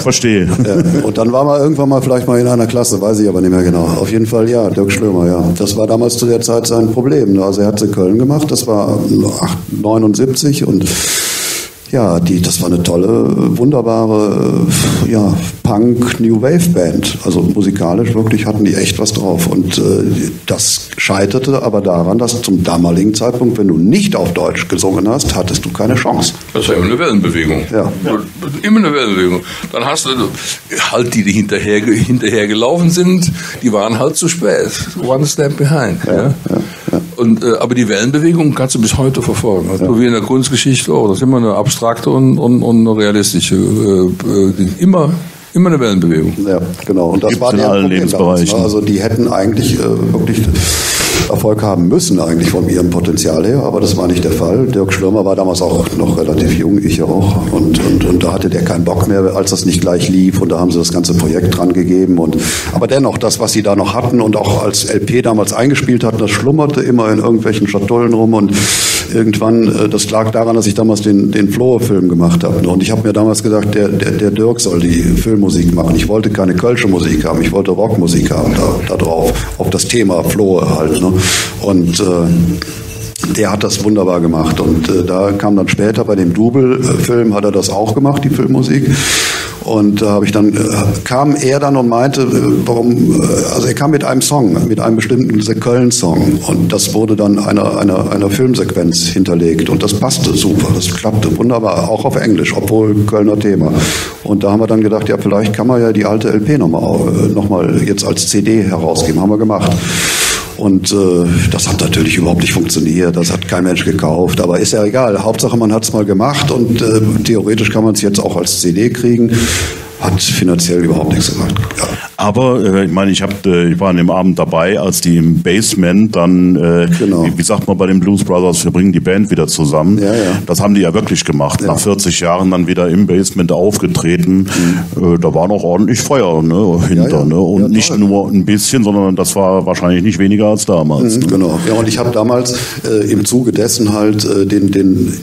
A: Verstehe.
C: Ja. Und dann war man irgendwann mal vielleicht mal in einer Klasse, weiß ich aber nicht mehr genau. Auf jeden Fall ja, Dirk Schlömer, ja. Das war damals zu der Zeit sein Problem. Also er hat in Köln gemacht, das war 79 und ja, die, das war eine tolle, wunderbare, ja, Punk New Wave Band. Also musikalisch wirklich hatten die echt was drauf. Und äh, das scheiterte aber daran, dass zum damaligen Zeitpunkt, wenn du nicht auf Deutsch gesungen hast, hattest du keine Chance.
B: Das war immer eine Wellenbewegung.
C: Ja.
B: Immer eine Wellenbewegung. Dann hast du halt die, die hinterher, hinterher gelaufen sind, die waren halt zu spät. One step behind. Ja, ja. Ja und, äh, aber die Wellenbewegung kannst du bis heute verfolgen. Also ja. wie in der Kunstgeschichte auch. Das ist immer eine abstrakte und, und, und eine realistische. Äh, äh immer Immer eine Wellenbewegung.
C: Ja, genau. Und das Gibt's war in allen Lebensbereichen. Ne? Also die hätten eigentlich äh, wirklich Erfolg haben müssen eigentlich von ihrem Potenzial her, aber das war nicht der Fall. Dirk Schlürmer war damals auch noch relativ jung, ich auch. Und, und, und da hatte der keinen Bock mehr, als das nicht gleich lief. Und da haben sie das ganze Projekt dran gegeben. Und, aber dennoch, das, was sie da noch hatten und auch als LP damals eingespielt hatten, das schlummerte immer in irgendwelchen Schatullen rum. Und irgendwann, äh, das lag daran, dass ich damals den, den Flohe-Film gemacht habe. Und ich habe mir damals gesagt, der, der, der Dirk soll die Filmmusik machen. Ich wollte keine kölsche Musik haben, ich wollte Rockmusik haben da, da drauf, auf das Thema Flohe halt. Ne? Und äh, der hat das wunderbar gemacht. Und äh, da kam dann später bei dem Double-Film, hat er das auch gemacht, die Filmmusik. Und da äh, habe ich dann, äh, kam er dann und meinte, äh, warum, also er kam mit einem Song, mit einem bestimmten Köln-Song. Und das wurde dann einer, einer, einer Filmsequenz hinterlegt. Und das passte super, das klappte wunderbar, auch auf Englisch, obwohl Kölner Thema. Und da haben wir dann gedacht, ja, vielleicht kann man ja die alte LP nochmal noch mal jetzt als CD herausgeben. Haben wir gemacht. Und äh, das hat natürlich überhaupt nicht funktioniert. Das hat kein Mensch gekauft. Aber ist ja egal. Hauptsache, man hat es mal gemacht und äh, theoretisch kann man es jetzt auch als CD kriegen hat finanziell überhaupt nichts gemacht. Ja.
A: Aber äh, ich meine, ich, hab, äh, ich war an dem Abend dabei, als die im Basement dann, äh, genau. wie, wie, sagt man bei den Blues Brothers, wir bringen die Band wieder zusammen. Ja, ja. Das haben die ja wirklich gemacht. Nach 40 Jahren dann wieder im Basement aufgetreten. Mhm. Äh, da war noch ordentlich Feuer ne, hinter. Ne? Und nicht nur ein bisschen, sondern das war wahrscheinlich nicht weniger als damals.
C: Mhm,
A: ne?
C: Genau. Ja, und ich habe damals äh, im Zuge dessen halt äh, den, den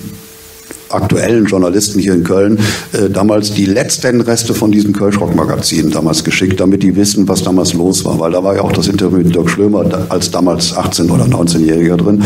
C: aktuellen Journalisten hier in Köln äh, damals die letzten Reste von diesem Kölsch-Rock-Magazin damals geschickt, damit die wissen, was damals los war. Weil da war ja auch das Interview mit Dirk Schlömer als damals 18- oder 19-Jähriger drin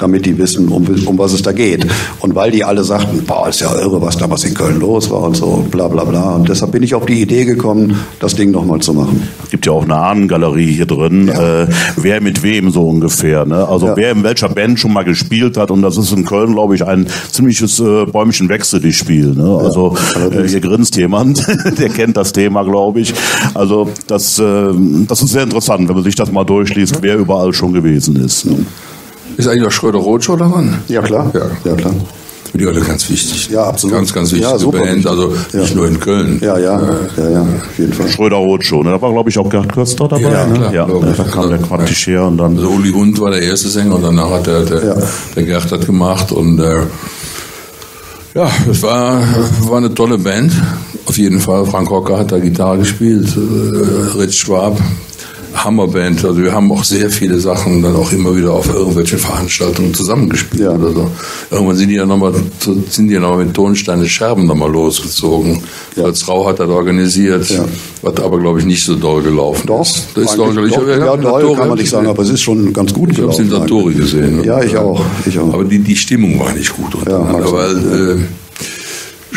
C: damit die wissen, um, um was es da geht. Und weil die alle sagten, boah, ist ja irre, was damals in Köln los war und so, bla bla bla. Und deshalb bin ich auf die Idee gekommen, das Ding nochmal zu machen.
A: Es gibt ja auch eine Ahnengalerie hier drin, ja. äh, wer mit wem so ungefähr. Ne? Also ja. wer in welcher Band schon mal gespielt hat. Und das ist in Köln, glaube ich, ein ziemliches äh, Bäumchen Wechsel, die Spiel. Ne? Also äh, hier grinst jemand, [LAUGHS] der kennt das Thema, glaube ich. Also das, äh, das ist sehr interessant, wenn man sich das mal durchliest, wer überall schon gewesen ist. Ne?
B: Ist eigentlich auch Schröder-Rotschow daran?
C: Ja, klar. Ja, ja klar.
B: Die alle ganz wichtig.
C: Ja, absolut.
B: Ganz, ganz wichtige ja, Band, also ja. nicht nur in Köln.
C: Ja, ja, ja, ja, auf jeden Fall.
A: Schröder-Rotschow, ne? da war, glaube ich, auch Gerd Köster dabei.
B: Ja,
A: ne?
B: klar,
A: ja, da kam der praktisch her und dann...
B: Also Uli Hund war der erste Sänger und danach hat der, der, der Gerd das gemacht und äh, ja, es war, war eine tolle Band. Auf jeden Fall. Frank Hocker hat da Gitarre gespielt, äh, Ritz Schwab, Hammerband. Also wir haben auch sehr viele Sachen dann auch immer wieder auf irgendwelchen Veranstaltungen zusammengespielt ja. oder so. Irgendwann sind die ja nochmal, sind die ja nochmal mit Tonsteine Scherben nochmal losgezogen. Ja. Als Rau hat das organisiert, ja. was aber glaube ich nicht so doll gelaufen
C: doch,
B: ist.
C: Das ist doch, ich,
B: doch,
C: ja, ja doll kann man nicht sagen, aber es ist schon ganz gut
B: ich gelaufen. Ich habe es in Satori gesehen.
C: Ja, ich auch, ich auch.
B: Aber die, die Stimmung war nicht gut ja, weil, äh,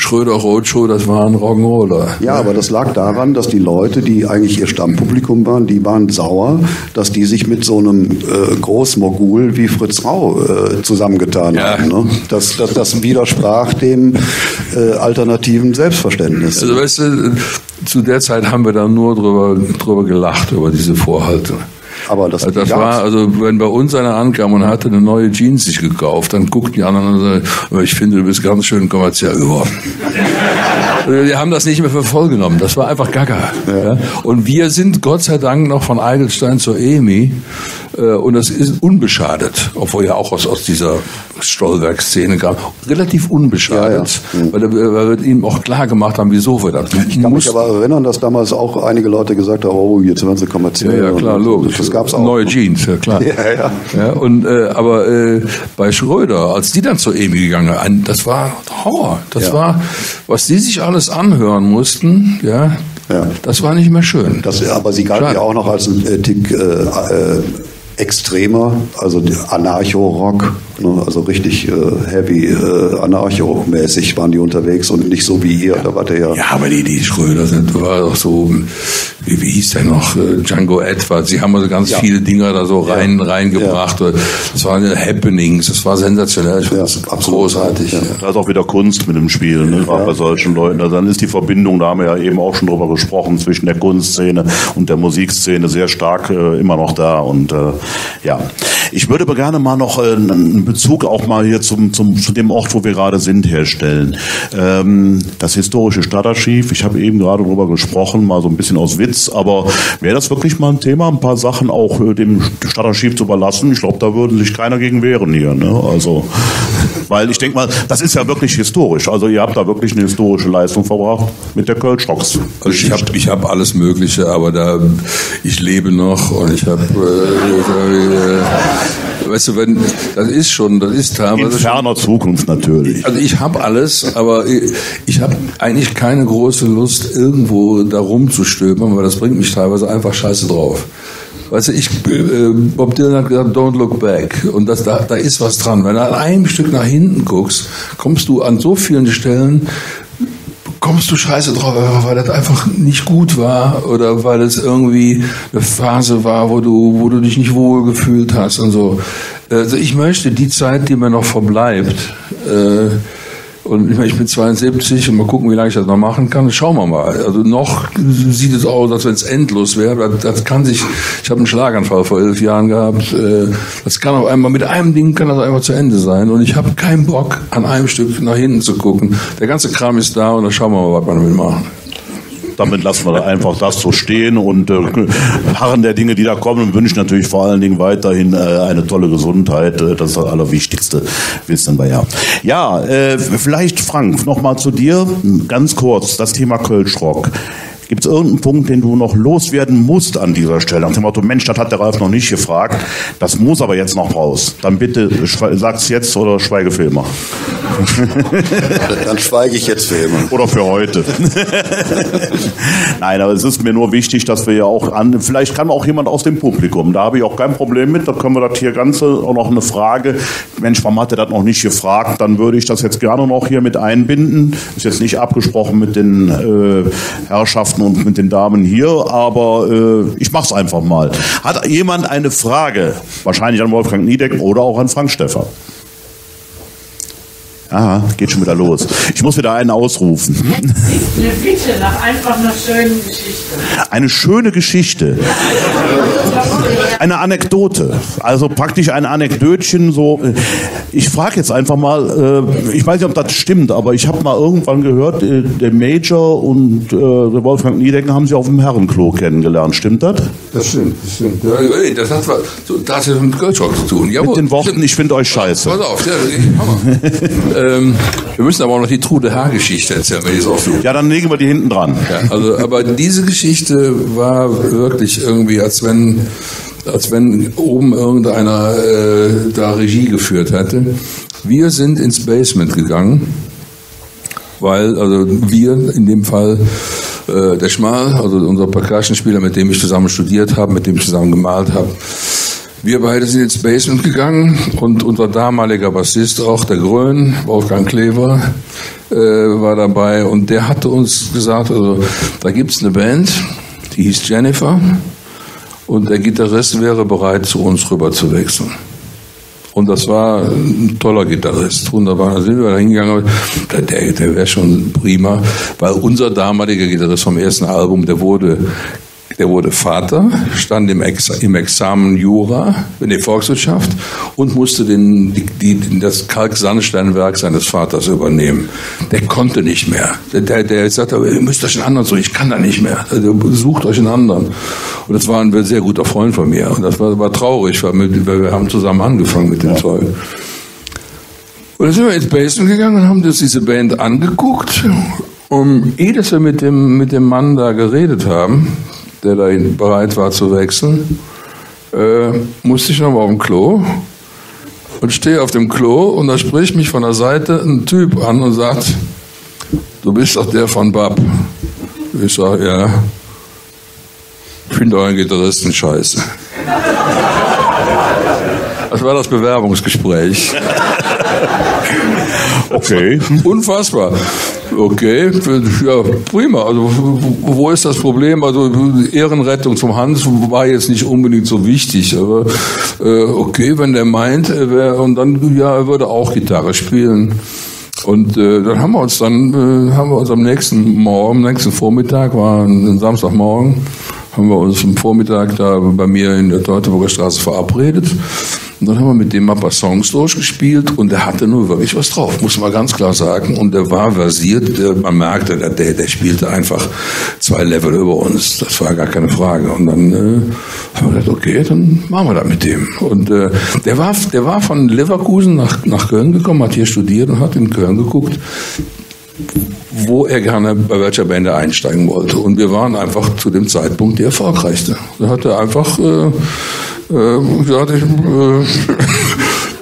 B: Schröder Roadshow, das war ein Rock'n'Roller.
C: Ja, aber das lag daran, dass die Leute, die eigentlich ihr Stammpublikum waren, die waren sauer, dass die sich mit so einem äh, Großmogul wie Fritz Rau äh, zusammengetan ja. haben. Ne? Das, das, das widersprach dem äh, alternativen Selbstverständnis.
B: Also weißt du, zu der Zeit haben wir da nur drüber, drüber gelacht, über diese Vorhalte.
C: Aber das,
B: also das war, also wenn bei uns einer ankam und hatte eine neue Jeans sich gekauft, dann guckten die anderen und sagten, ich finde, du bist ganz schön kommerziell geworden. [LAUGHS] die haben das nicht mehr für voll genommen. Das war einfach Gaga. Ja. Und wir sind Gott sei Dank noch von Eigelstein zur EMI. Äh, und das ist unbeschadet, obwohl ja auch aus, aus dieser Stollwerk-Szene kam. Relativ unbeschadet, ja, ja. Mhm. Weil, weil, wir ihm auch klar gemacht haben, wieso wir das
C: Ich kann mich aber erinnern, dass damals auch einige Leute gesagt haben, oh, jetzt werden sie kommerziell.
B: Ja, ja klar, logisch.
C: Das gab's auch.
B: Neue Jeans, ja klar. [LAUGHS] Ja, ja. und, äh, aber äh, bei Schröder, als die dann zur EMI gegangen sind, das war Horror. Das war, was die sich alles anhören mussten, ja. Das war nicht mehr schön.
C: Das, aber sie galten ja auch noch als ein äh, Tick äh, äh, extremer, also Anarcho-Rock, also richtig äh, heavy, äh, Anarcho-mäßig waren die unterwegs und nicht so wie ihr, da war der ja.
B: Ja, aber die, die Schröder sind, war doch so, wie, wie hieß der noch, äh, Django Edwards, sie haben also ganz ja. viele Dinger da so rein, ja. reingebracht, ja. das waren Happenings, das war sensationell, ich ja, großartig. Ja.
A: Da ist auch wieder Kunst mit dem Spiel, ne, gerade bei solchen Leuten, also dann ist die Verbindung, da haben wir ja eben auch schon drüber gesprochen, zwischen der Kunstszene und der Musikszene sehr stark äh, immer noch da und äh, ja, ich würde aber gerne mal noch äh, Bezug auch mal hier zum, zum, zu dem Ort, wo wir gerade sind, herstellen. Ähm, das historische Stadtarchiv, ich habe eben gerade darüber gesprochen, mal so ein bisschen aus Witz, aber wäre das wirklich mal ein Thema, ein paar Sachen auch äh, dem Stadtarchiv zu überlassen? Ich glaube, da würden sich keiner gegen wehren hier. Ne? Also, [LAUGHS] weil ich denke mal, das ist ja wirklich historisch. Also ihr habt da wirklich eine historische Leistung verbracht mit der Kölschstocks.
B: Also ich habe ich hab alles Mögliche, aber da ich lebe noch und ich habe äh, äh, weißt du, wenn, das ist schon, das ist teilweise.
A: In ferner Zukunft natürlich.
B: Also ich habe alles, aber ich, ich habe eigentlich keine große Lust, irgendwo da rumzustöbern, weil das bringt mich teilweise einfach scheiße drauf. Weißt du, ich, äh, Bob Dylan hat gesagt, don't look back. Und das, da, da ist was dran. Wenn du an einem Stück nach hinten guckst, kommst du an so vielen Stellen, kommst du scheiße drauf, weil das einfach nicht gut war oder weil es irgendwie eine Phase war, wo du, wo du dich nicht wohl gefühlt hast und so. Also ich möchte die Zeit, die mir noch verbleibt, äh, und ich, bin 72 und mal gucken, wie lange ich das noch machen kann. Schauen wir mal. Also noch sieht es aus, als wenn es endlos wäre. Das, das, kann sich, ich habe einen Schlaganfall vor elf Jahren gehabt. Äh, das kann auf einmal, mit einem Ding kann das einfach zu Ende sein. Und ich habe keinen Bock, an einem Stück nach hinten zu gucken. Der ganze Kram ist da und dann schauen wir mal, was wir damit machen
A: damit lassen wir einfach das so stehen und äh, harren der Dinge, die da kommen und wünschen natürlich vor allen Dingen weiterhin äh, eine tolle Gesundheit. Äh, das ist das Allerwichtigste, wissen wir ja. Ja, äh, vielleicht Frank, nochmal zu dir, ganz kurz, das Thema Kölschrock. Gibt es irgendeinen Punkt, den du noch loswerden musst an dieser Stelle? Nach dem Motto, Mensch, das hat der Ralf noch nicht gefragt. Das muss aber jetzt noch raus. Dann bitte sag's jetzt oder schweige für immer.
C: Dann schweige ich jetzt für immer.
A: Oder für heute. Nein, aber es ist mir nur wichtig, dass wir ja auch an, vielleicht kann auch jemand aus dem Publikum, da habe ich auch kein Problem mit, da können wir das hier Ganze auch noch eine Frage, Mensch, warum hat er das noch nicht gefragt, dann würde ich das jetzt gerne noch hier mit einbinden. Ist jetzt nicht abgesprochen mit den äh, Herrschaften und mit den Damen hier, aber äh, ich mache es einfach mal. Hat jemand eine Frage? Wahrscheinlich an Wolfgang Niedeck oder auch an Frank Steffer. Aha, geht schon wieder los. Ich muss wieder einen ausrufen.
D: Eine Bitte nach einfach einer schönen Geschichte.
A: Eine schöne Geschichte. Eine Anekdote. Also praktisch ein Anekdötchen. So. Ich frage jetzt einfach mal, äh, ich weiß nicht, ob das stimmt, aber ich habe mal irgendwann gehört, äh, der Major und äh, der Wolfgang Niedecken haben sich auf dem Herrenklo kennengelernt. Stimmt das?
B: Das stimmt, das stimmt. Ja, das hat was, das hat mit Goldschrock zu tun.
A: Jawohl, mit den Worten, ich finde euch scheiße.
B: Pass auf, ja, Hammer. [LAUGHS] ähm, wir müssen aber auch noch die Trude Haar-Geschichte erzählen, wenn ich es tue.
A: Ja, dann legen wir die hinten dran.
B: Ja, also, aber diese Geschichte war wirklich irgendwie, als wenn, als wenn oben irgendeiner äh, da Regie geführt hätte. Wir sind ins Basement gegangen, weil, also wir in dem Fall, äh, der Schmal, also unser Percussion-Spieler, mit dem ich zusammen studiert habe, mit dem ich zusammen gemalt habe, wir beide sind ins Basement gegangen und unser damaliger Bassist, auch der Grön, Wolfgang Klever, äh, war dabei. Und der hatte uns gesagt, also da gibt's eine Band, die hieß Jennifer. Und der Gitarrist wäre bereit, zu uns rüber zu wechseln. Und das war ein toller Gitarrist, wunderbar. Da sind wir da hingegangen, der, der wäre schon prima, weil unser damaliger Gitarrist vom ersten Album, der wurde der wurde Vater, stand im, Ex im Examen Jura in der Volkswirtschaft und musste den, die, die, das Kalksandsteinwerk seines Vaters übernehmen. Der konnte nicht mehr. Der, der, der sagte, ihr müsst euch einen anderen suchen. Ich kann da nicht mehr. Also, sucht euch einen anderen. Und das war ein sehr guter Freund von mir. Und das war, war traurig, weil wir, weil wir haben zusammen angefangen mit dem. Zeug. Und dann sind wir ins Basement gegangen und haben uns diese Band angeguckt. Und ehe dass wir mit dem, mit dem Mann da geredet haben, der da bereit war zu wechseln, äh, musste ich nochmal auf dem Klo und stehe auf dem Klo und da spricht mich von der Seite ein Typ an und sagt, du bist doch der von Bab. Ich sage, ja, ich finde euren Gitarristen scheiße. Das war das Bewerbungsgespräch.
A: Okay.
B: Unfassbar. Okay, ja, prima. Also, wo ist das Problem? Also, Ehrenrettung zum Hans war jetzt nicht unbedingt so wichtig, aber äh, okay, wenn der meint, er wär, und dann, ja, er würde auch Gitarre spielen. Und äh, dann haben wir uns dann, äh, haben wir uns am nächsten Morgen, am nächsten Vormittag, war ein Samstagmorgen, haben wir uns am Vormittag da bei mir in der Teutoburger Straße verabredet. Und dann haben wir mit dem ein paar Songs durchgespielt und der hatte nur wirklich was drauf, muss man ganz klar sagen. Und der war versiert, man merkte, der, der spielte einfach zwei Level über uns. Das war gar keine Frage. Und dann äh, haben wir gedacht, okay, dann machen wir das mit dem. Und äh, der, war, der war von Leverkusen nach, nach Köln gekommen, hat hier studiert und hat in Köln geguckt wo er gerne bei welcher Band er einsteigen wollte. Und wir waren einfach zu dem Zeitpunkt die erfolgreichste. Da hat er einfach äh, Äh, ich, äh,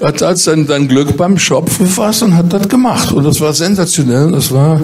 B: [LAUGHS] hat, hat sein, sein Glück beim Schopf gefasst und hat das gemacht. Und das war sensationell. Das war,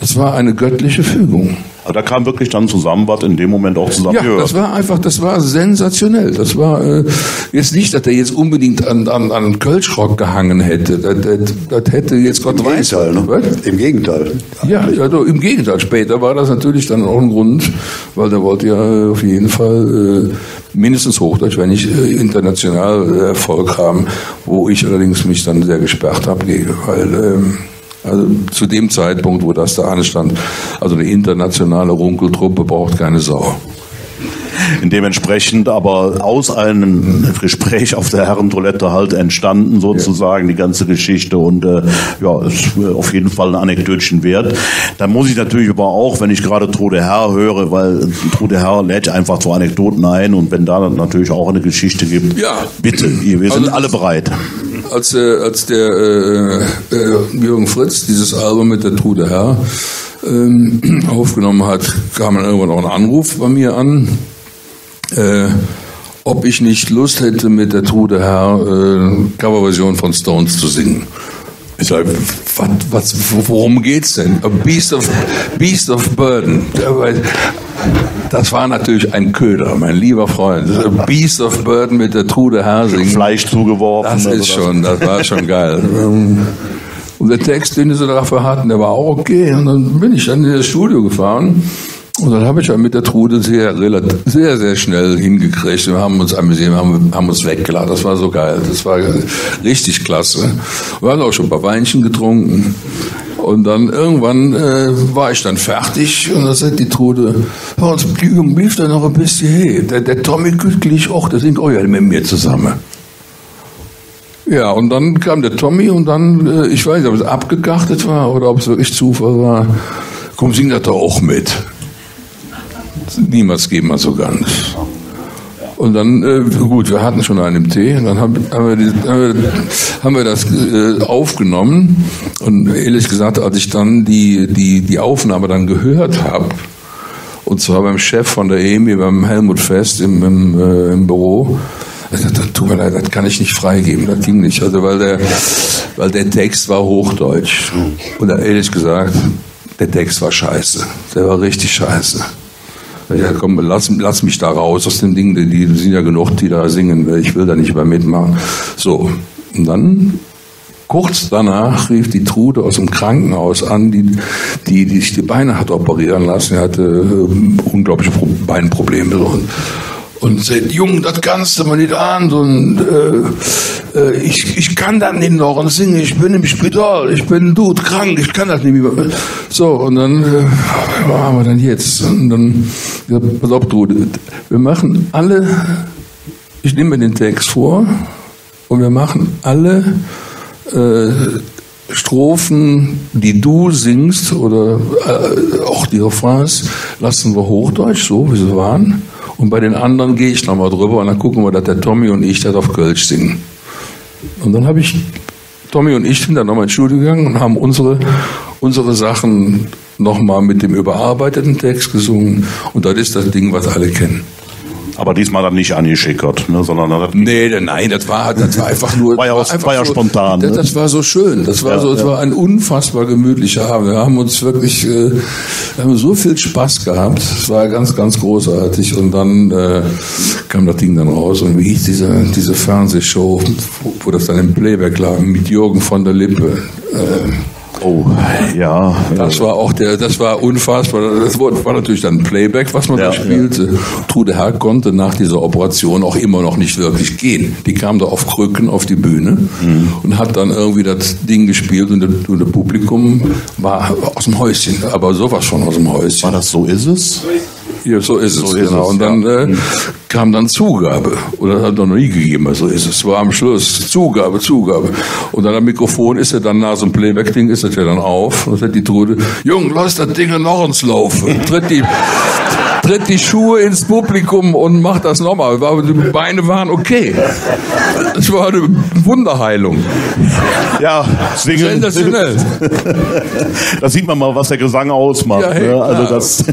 B: das war eine göttliche Fügung.
A: Aber da kam wirklich dann zusammen, was in dem Moment auch zusammen
B: Ja, das war einfach, das war sensationell. Das war äh, jetzt nicht, dass er jetzt unbedingt an, an, an Kölschrock gehangen hätte. Das, das, das hätte jetzt Gott
C: Im
B: weiß.
C: Gegenteil, ne?
B: Was?
C: Im Gegenteil.
B: Ja, ja doch, im Gegenteil. Später war das natürlich dann auch ein Grund, weil der wollte ja äh, auf jeden Fall äh, mindestens Hochdeutsch, wenn nicht äh, international äh, Erfolg haben, wo ich allerdings mich dann sehr gesperrt habe weil ähm, also zu dem Zeitpunkt, wo das da anstand, also eine internationale Runkeltruppe braucht keine Sau.
A: Dementsprechend aber aus einem Gespräch auf der Herrentoilette halt entstanden sozusagen die ganze Geschichte und äh, ja, ist auf jeden Fall ein Anekdötchen wert. Da muss ich natürlich aber auch, wenn ich gerade Trude Herr höre, weil Trude Herr lädt einfach zu Anekdoten ein und wenn da natürlich auch eine Geschichte gibt,
B: Ja.
A: bitte, wir sind
B: Also
A: alle bereit.
B: Als, äh, als der äh, äh, Jürgen Fritz dieses Album mit der Trude Herr ähm, [CLEARS THROAT] aufgenommen hat, kam dann irgendwann auch ein Anruf bei mir an, äh, ob ich nicht Lust hätte, mit der Trude Herr äh, Coverversion von Stones zu singen. Ich sage, was, was, worum geht's denn? A Beast of, Beast of Burden. Das war natürlich ein Köder, mein lieber Freund. Beast of Burden mit der Trude Herr singen.
A: Fleisch zugeworfen.
B: Das ist schon, das war schon geil. [LAUGHS] Und der Text, den sie dafür hatten, der war auch okay. Und dann bin ich dann in das Studio gefahren. Und dann habe ich ja mit der Trude sehr, sehr, sehr schnell hingekriegt. Wir haben uns amüsiert, wir haben, haben uns weggeladen. Das war so geil. Das war richtig klasse. Wir haben auch schon ein paar Weinchen getrunken. Und dann irgendwann äh, war ich dann fertig und dann sagt die Trude, hör uns, Jungen blieb da noch ein bisschen hey. Der, der Tommy Gütlich auch, der singt ja mit mir zusammen. Ja, und dann kam der Tommy und dann, äh, ich weiß nicht, ob es abgegachtet war oder ob es wirklich Zufall war, komm, sing das doch auch mit. Niemals geben wir so ganz. Und dann, äh, gut, wir hatten schon einen im Tee, dann haben, haben, wir, die, haben, wir, haben wir das äh, aufgenommen. Und ehrlich gesagt, als ich dann die, die, die Aufnahme dann gehört habe, und zwar beim Chef von der EMI, beim Helmut Fest im, im, äh, im Büro, ich dachte, tut mir leid, das kann ich nicht freigeben, das ging nicht. Also weil der, weil der Text war Hochdeutsch. Und ehrlich gesagt, der Text war scheiße. Der war richtig scheiße. Ja, komm, lass, lass mich da raus aus dem Ding, die, die sind ja genug, die da singen, ich will da nicht mehr mitmachen. So, und dann Kurz danach rief die Trude aus dem Krankenhaus an, die, die, die sich die Beine hat operieren lassen. Er hatte äh, unglaubliche Pro Beinprobleme. Und, und sagt, Junge, das kannst du mir nicht an. Und, äh, äh, ich, ich kann das nicht noch und singen. Ich bin im Spital, ich bin tot, krank, ich kann das nicht mehr. So, und dann, äh, was haben wir denn jetzt? Und dann, ja, pass auf, Trude, wir machen alle, ich nehme mir den Text vor und wir machen alle äh, Strophen, die du singst oder äh, auch die Refrains, lassen wir Hochdeutsch, so wie sie waren. Und bei den anderen gehe ich nochmal drüber und dann gucken wir, dass der Tommy und ich das auf Kölsch singen. Und dann habe ich, Tommy und ich sind dann nochmal ins Studio gegangen und haben unsere, unsere Sachen nochmal mit dem überarbeiteten Text gesungen. Und das ist das Ding, was alle kennen.
A: Aber diesmal dann nicht angeschickert, ne, sondern dann
B: Nee, nein, das war, das war einfach nur.
A: War ja
B: das einfach
A: war ja spontan,
B: Das,
A: ne?
B: das war so schön. Das war
A: Ja,
B: so, es
A: ja.
B: war ein unfassbar gemütlicher Abend. Wir haben uns wirklich, äh, wir haben so viel Spaß gehabt. Es war ganz, ganz großartig. Und dann äh, kam das Ding dann raus. Und wie hieß diese, diese Fernsehshow, wo, wo das dann im Playback lag, mit Jürgen von der Lippe. Äh,
A: Oh, ja.
B: das war auch der, das war unfassbar. Das war natürlich dann Playback, was man
A: Ja,
B: da spielte. Trude Herr konnte nach dieser Operation auch immer noch nicht wirklich gehen. Die kam da auf Krücken auf die Bühne und hat dann irgendwie das Ding gespielt und das, und das Publikum war aus dem Häuschen, aber sowas von aus dem Häuschen.
A: War das so ist es?
B: Ja, so ist es,
A: So ist
B: genau.
A: es,
B: und dann
A: ja.
B: äh, kam dann Zugabe. Oder hat er noch nie gegeben, so ist es. War am Schluss Zugabe, Zugabe. Und dann am Mikrofon ist er dann nach so einem Playback-Ding, ist ja dann auf. Und dann sagt die Trude, Jung, lass das Ding noch ins Laufen. Tritt die, tritt die Schuhe ins Publikum und macht das nochmal. Die Beine waren okay. Es war eine Wunderheilung.
A: Ja, deswegen,
B: Sensationell. [LAUGHS]
A: da sieht man mal, was der Gesang ausmacht.
B: Ja, hey,
A: ne? Also das,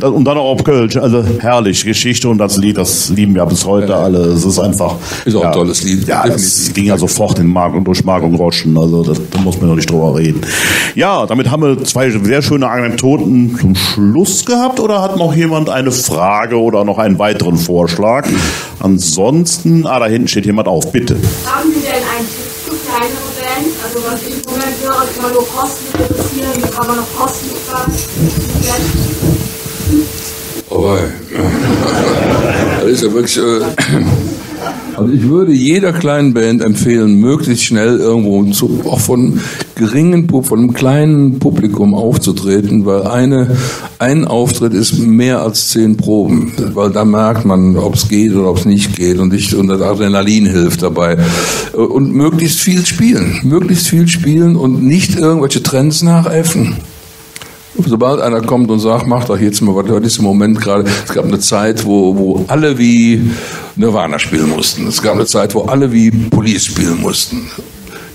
A: das, und dann auch auf Kölsch. Also herrlich, Geschichte und das Lied, das lieben wir bis heute alle. Es ist einfach.
B: Ist auch ein
A: ja,
B: tolles Lied,
A: Ja,
B: definitiv.
A: ging ja sofort in Mark und durch Mark und Groschen. Also das, da muss man noch nicht drüber reden. Ja, damit haben wir zwei sehr schöne Anekdoten zum Schluss gehabt. Oder hat noch jemand eine Frage oder noch einen weiteren Vorschlag? Ansonsten, ah, da hinten steht jemand auf. Bitte.
D: Haben Sie denn einen Tipp für kleinere Bands? Also was ich im Moment höre, ist immer nur Kosten reduzieren, wie kann man noch Kosten sparen?
B: Aber das ist ja wirklich. Äh, also ich würde jeder kleinen Band empfehlen, möglichst schnell irgendwo zu, auch von geringen, von einem kleinen Publikum aufzutreten, weil eine, ein Auftritt ist mehr als zehn Proben, weil da merkt man, ob es geht oder ob es nicht geht und, ich, und das Adrenalin hilft dabei. Und möglichst viel spielen, möglichst viel spielen und nicht irgendwelche Trends nachäffen. Sobald einer kommt und sagt, mach doch jetzt mal was, heute ist im Moment gerade, es gab eine Zeit, wo, wo alle wie Nirvana spielen mussten. Es gab eine Zeit, wo alle wie Police spielen mussten.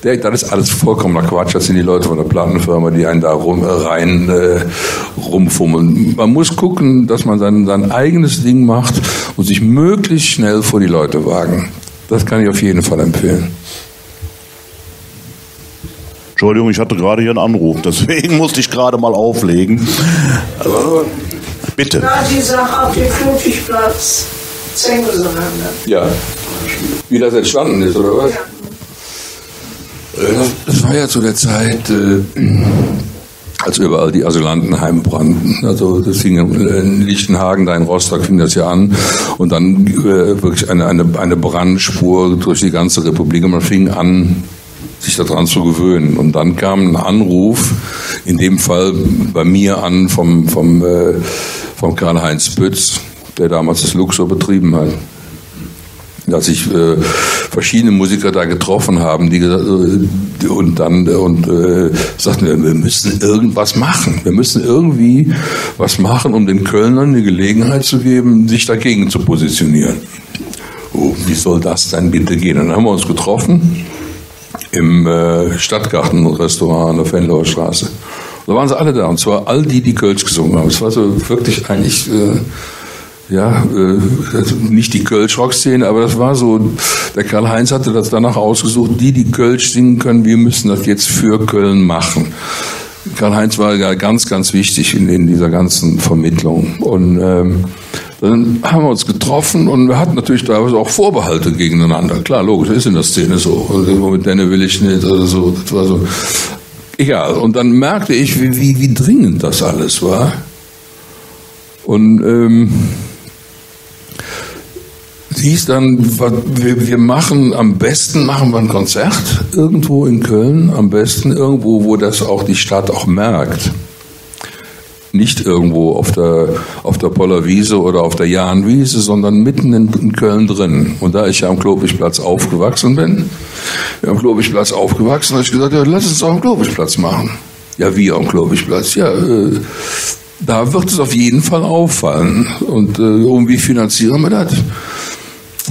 B: Der, das ist alles vollkommener Quatsch. Das sind die Leute von der Plattenfirma, die einen da rum, rein äh, rumfummeln. Man muss gucken, dass man sein, sein eigenes Ding macht und sich möglichst schnell vor die Leute wagen. Das kann ich auf jeden Fall empfehlen.
A: Entschuldigung, ich hatte gerade hier einen Anruf, deswegen [LAUGHS] musste ich gerade mal auflegen. Also, bitte.
E: Na, die Sache auf dem Flutigplatz Zengeseland.
B: Ja. Wie das entstanden ist, oder was? Äh, Das war ja zu der Zeit, äh, als überall die Asylantenheime brannten. Also das fing in Lichtenhagen, da in Rostock fing das ja an. Und dann äh, wirklich eine, eine, eine Brandspur durch die ganze Republik. Und man fing an, sich daran zu gewöhnen. Und dann kam ein Anruf, in dem Fall bei mir an vom, vom, äh, vom Karl-Heinz Pütz, der damals das Luxor betrieben hat dass sich äh, verschiedene Musiker da getroffen haben, die äh, und dann äh, und äh, sagten, wir, wir müssen irgendwas machen. Wir müssen irgendwie was machen, um den Kölnern eine Gelegenheit zu geben, sich dagegen zu positionieren. Oh, wie soll das denn bitte gehen? Und dann haben wir uns getroffen im äh, Stadtgarten-Restaurant an der Fenloher Straße. Da waren sie alle da, und zwar all die, die Kölsch gesungen haben. Es war so wirklich eigentlich, äh, ja, äh, also nicht die Kölsch-Rock-Szene, aber das war so, der Karl-Heinz hatte das danach ausgesucht, die, die Kölsch singen können, wir müssen das jetzt für Köln machen. Karl-Heinz war ja ganz, ganz wichtig in, in dieser ganzen Vermittlung. Und ähm, dann haben wir uns getroffen und wir hatten natürlich teilweise auch Vorbehalte gegeneinander. Klar, logisch, das ist in der Szene so. Also, mit denen will ich nicht oder so. Das war so. Egal. Und dann merkte ich, wie, wie, wie dringend das alles war. Und ähm, hieß dann, wir, wir machen am besten machen wir ein Konzert irgendwo in Köln, am besten irgendwo, wo das auch die Stadt auch merkt. Nicht irgendwo auf der, auf der Pollerwiese oder auf der Jahnwiese, sondern mitten in, Köln drin. Und da ich ja am Klobischplatz aufgewachsen bin, am Klobischplatz aufgewachsen, habe ich gesagt, ja, lass uns auch am Klobischplatz machen. Ja, wie am Klobischplatz? Ja, äh, da wird es auf jeden Fall auffallen. Und äh, um wie finanzieren wir das?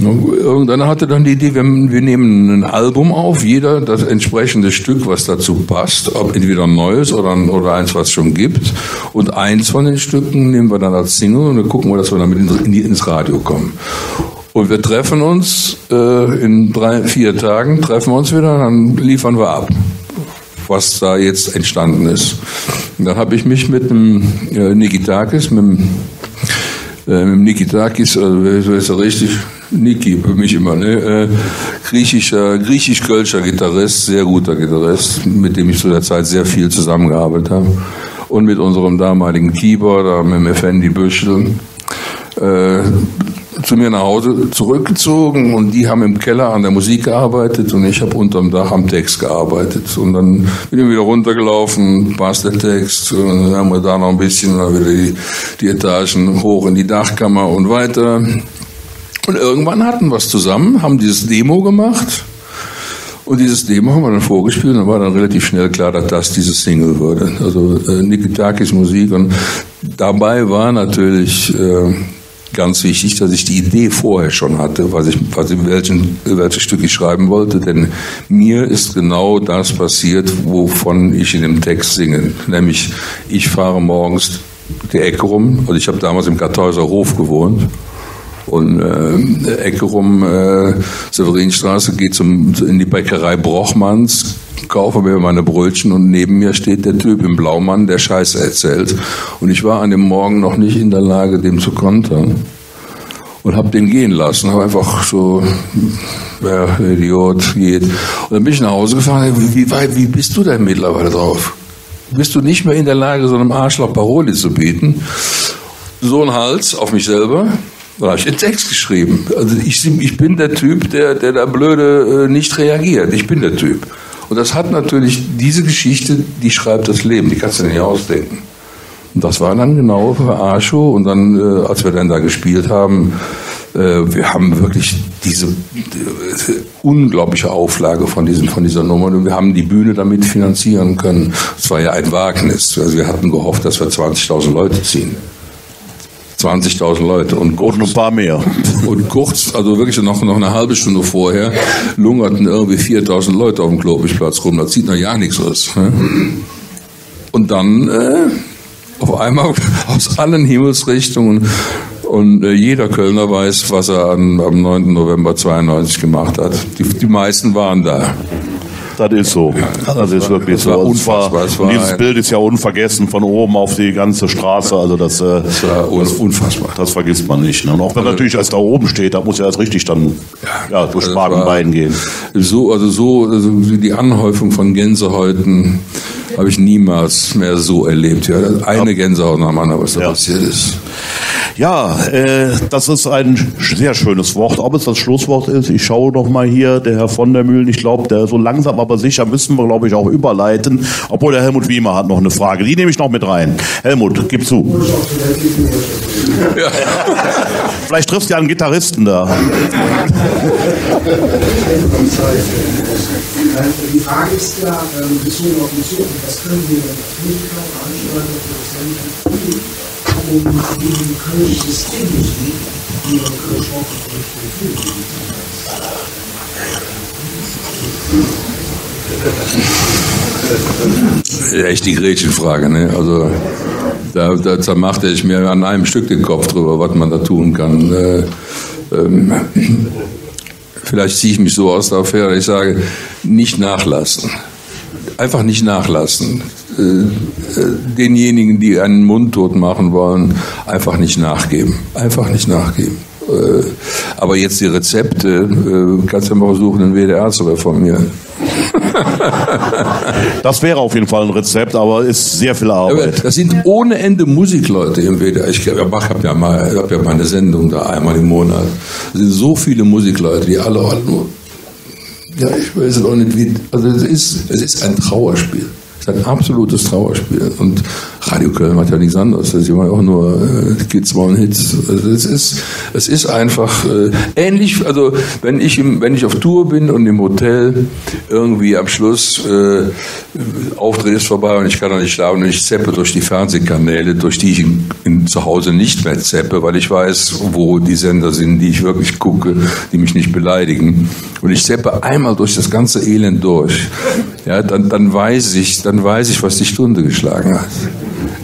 B: Irgendeiner hatte dann die Idee, wir, nehmen ein Album auf, jeder das entsprechende Stück, was dazu passt, ob entweder ein neues oder, ein- oder eins, was es schon gibt. Und eins von den Stücken nehmen wir dann als Single und dann gucken wir, dass wir damit in, ins Radio kommen. Und wir treffen uns äh, in drei, vier Tagen, treffen wir uns wieder, dann liefern wir ab was da jetzt entstanden ist. Und dann habe ich mich mit dem äh, Nikitakis, mit dem, äh, Nikitakis, also wer ist er richtig? Niki, für mich immer, ne? Äh, griechischer, griechisch-kölscher Gitarrist, sehr guter Gitarrist, mit dem ich zu der Zeit sehr viel zusammengearbeitet habe. Und mit unserem damaligen Keyboarder, mit dem Effendi Büschel, äh, zu mir nach Hause zurückgezogen und die haben im Keller an der Musik gearbeitet und ich habe unterm Dach am Text gearbeitet. Und dann bin ich wieder runtergelaufen, passt der Text, und dann haben wir da noch ein bisschen, dann wieder die, die Etagen hoch in die Dachkammer und weiter. Und irgendwann hatten wir es zusammen, haben dieses Demo gemacht. Und dieses Demo haben wir dann vorgespielt und dann war dann relativ schnell klar, dass das diese Single würde. Also äh, Nikitakis Musik. Und dabei war natürlich äh, ganz wichtig, dass ich die Idee vorher schon hatte, was ich, was ich welchen, welches Stück ich schreiben wollte, denn mir ist genau das passiert, wovon ich in dem Text singe, nämlich ich fahre morgens die Ecke rum, also ich habe damals im Kartäuser Hof gewohnt und äh, Ecke rum, äh, Severinstraße, geht zum, in die Bäckerei Brochmanns, kaufe mir meine Brötchen und neben mir steht der Typ im Blaumann, der Scheiße erzählt. Und ich war an dem Morgen noch nicht in der Lage, dem zu kontern. Und habe den gehen lassen, habe einfach so, ja, Idiot, geht. Und dann bin ich nach Hause gefahren, wie, wie, wie bist du denn mittlerweile drauf? Bist du nicht mehr in der Lage, so einem Arschloch Paroli zu bieten? So ein Hals auf mich selber, da habe ich einen Text geschrieben. Also ich, ich bin der Typ, der, der da blöde äh, nicht reagiert. Ich bin der Typ. Und das hat natürlich, diese Geschichte, die schreibt das Leben, die kannst du nicht ausdenken. Und das war dann genau für Arscho. Und dann, äh, als wir dann da gespielt haben, äh, wir haben wirklich diese äh, unglaubliche Auflage von, diesen, von dieser Nummer. Und wir haben die Bühne damit finanzieren können. Es war ja ein Wagnis. Also wir hatten gehofft, dass wir 20.000 Leute ziehen. 20.000 Leute. Und, kurz,
A: und ein paar mehr. [LAUGHS]
B: Und kurz, also wirklich noch, noch eine halbe Stunde vorher, lungerten irgendwie 4.000 Leute auf dem Globisplatz rum. Da zieht noch ja nichts aus. Ne? Und dann äh, auf einmal [LAUGHS] aus allen Himmelsrichtungen und äh, jeder Kölner weiß, was er an, am 9. November 92 gemacht hat. Die, die meisten waren da.
A: Das ist so. Das ist wirklich
B: das
A: so.
B: war unfassbar. Es war
A: dieses Bild ist ja unvergessen von oben auf die ganze Straße. Also das, äh,
B: Das war un unfassbar.
A: das vergisst man nicht. Ne? Und auch wenn natürlich als da oben steht, da muss ja erst richtig dann ja, durch
B: Also
A: Spaten
B: das war-
A: Bein gehen.
B: So, also so, also die Anhäufung von Gänsehäuten habe ich niemals mehr so erlebt. Ja, eine Gänsehaut nach dem anderen, was da
A: Ja.
B: passiert ist.
A: Ja, äh, das ist ein sehr schönes Wort. Ob es das Schlusswort ist, ich schaue noch mal hier, der Herr von der Mühlen, ich glaube, der so langsam aber sicher müssen wir, glaube ich, auch überleiten. Obwohl der Helmut Wiemer hat noch eine Frage, die nehme ich noch mit rein. Helmut, gib zu. [LAUGHS] Vielleicht triffst du ja einen Gitarristen da. [LAUGHS]
F: Die Frage ist ja, ähm, bezogen auf die Zukunft, was können wir als Musiker, Veranstalter, Produzenten tun, um diesen Kölsch-Systemmusik, die man Kölsch
B: Echt die Gretchenfrage, ne? Also da, da zermachte ich mir an einem Stück den Kopf drüber, was man da tun kann. Äh, ähm, vielleicht ziehe ich mich so aus der Affäre, ich sage, nicht nachlassen. Einfach nicht nachlassen. Äh, äh, denjenigen, die einen mundtot machen wollen, einfach nicht nachgeben. Einfach nicht nachgeben. Äh, aber jetzt die Rezepte, äh, kannst du ja mal versuchen, den WDR zu reformieren. [LAUGHS]
A: Das wäre auf jeden Fall ein Rezept, aber ist sehr viel Arbeit.
B: das sind ohne Ende Musikleute im WDR. Ich habe ja mal, hab ja mal eine Sendung da einmal im Monat. Es sind so viele Musikleute, die alle halt nur. Ja, ich weiß es auch nicht wie. Also es ist, es ist ein Trauerspiel. Es ist ein absolutes Trauerspiel. Und Radio Köln hat ja nichts anderes. Ist immer auch nur äh, Kids wollen Hits. Also es ist, es ist einfach äh, ähnlich. Also wenn ich im, wenn ich auf Tour bin und im Hotel irgendwie am Schluss äh, Auftritt ist vorbei und ich kann noch nicht schlafen und ich zeppe durch die Fernsehkanäle, durch die ich in, in, zu Hause nicht mehr zeppe, weil ich weiß, wo die Sender sind, die ich wirklich gucke, die mich nicht beleidigen. Und ich zeppe einmal durch das ganze Elend durch. Ja, dann, dann weiß ich, dann weiß ich, was die Stunde geschlagen hat.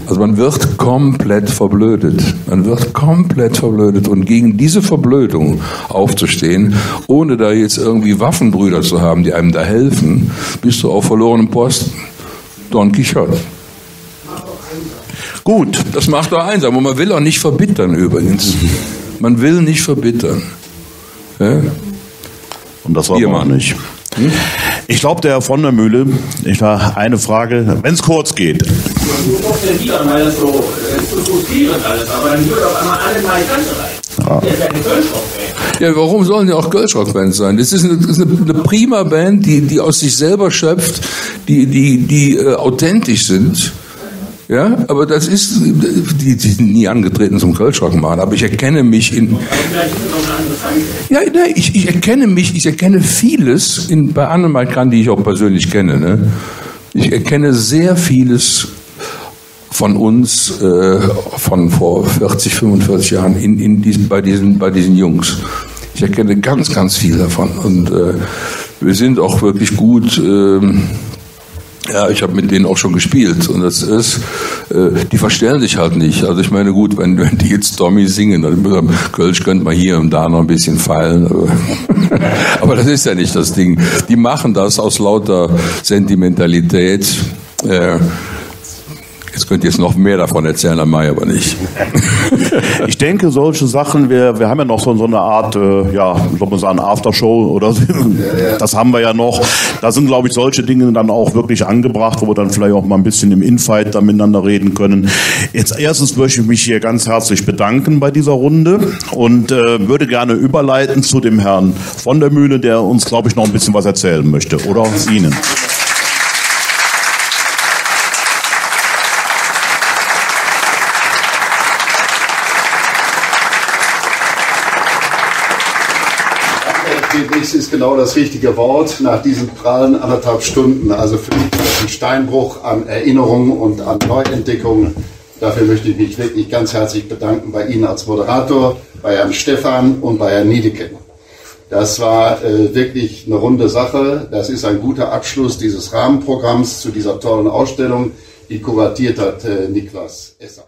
B: Also man wird komplett verblödet. Man wird komplett verblödet. Und gegen diese Verblödung aufzustehen, ohne da jetzt irgendwie Waffenbrüder zu haben, die einem da helfen, bist du auf verlorenem Posten. Don Quixote.
A: Gut,
B: Das macht doch einsam. Und man will auch nicht verbittern übrigens. Man will nicht verbittern. Ja?
A: und das war
B: Mann.
A: nicht. Ich glaube, der Herr von der Mühle, ich war eine Frage, wenn es kurz geht.
G: Den Liedern, weil das so, äh, so frustrierend alles, aber dann würde auf einmal alle mal ganz rein. Ist ja.
B: Ja, warum sollen die auch Kölschrock-Bands sein? Das ist eine, das ist eine, eine prima Band, die, die aus sich selber schöpft, die, die, die äh, authentisch sind. Ja, aber das ist, die, die sind nie angetreten zum Kölschrockenmachen, aber ich erkenne mich in. Ja, ne, ich, ich erkenne mich, ich erkenne vieles in, bei anderen Malkan, die ich auch persönlich kenne. Ne? Ich erkenne sehr vieles von uns äh, von vor 40, 45 Jahren in, in diesen, bei, diesen, bei diesen Jungs. Ich erkenne ganz, ganz viel davon. Und äh, wir sind auch wirklich gut. Äh, ja, ich habe mit denen auch schon gespielt und das ist, äh, die verstellen sich halt nicht. Also ich meine, gut, wenn, wenn die jetzt Tommy singen, dann Kölsch könnte man hier und da noch ein bisschen feilen. Aber, [LAUGHS] aber das ist ja nicht das Ding. Die machen das aus lauter Sentimentalität. Äh, Jetzt könnt ihr jetzt noch mehr davon erzählen, am Mai aber nicht. [LAUGHS]
A: ich denke, solche Sachen, wir, wir haben ja noch so, so eine Art, äh, ja, soll man sagen, Aftershow oder so. Das haben wir ja noch. Da sind, glaube ich, solche Dinge dann auch wirklich angebracht, wo wir dann vielleicht auch mal ein bisschen im Infight da miteinander reden können. Jetzt erstens möchte ich mich hier ganz herzlich bedanken bei dieser Runde und äh, würde gerne überleiten zu dem Herrn von der Mühle, der uns, glaube ich, noch ein bisschen was erzählen möchte. Oder Ihnen.
C: Dies ist genau das richtige Wort nach diesen prallen anderthalb Stunden. Also für mich ein Steinbruch an Erinnerungen und an Neuentdeckungen. Dafür möchte ich mich wirklich ganz herzlich bedanken bei Ihnen als Moderator, bei Herrn Stefan und bei Herrn Niedeken. Das war äh, wirklich eine runde Sache. Das ist ein guter Abschluss dieses Rahmenprogramms zu dieser tollen Ausstellung, die kuratiert hat äh, Niklas Esser.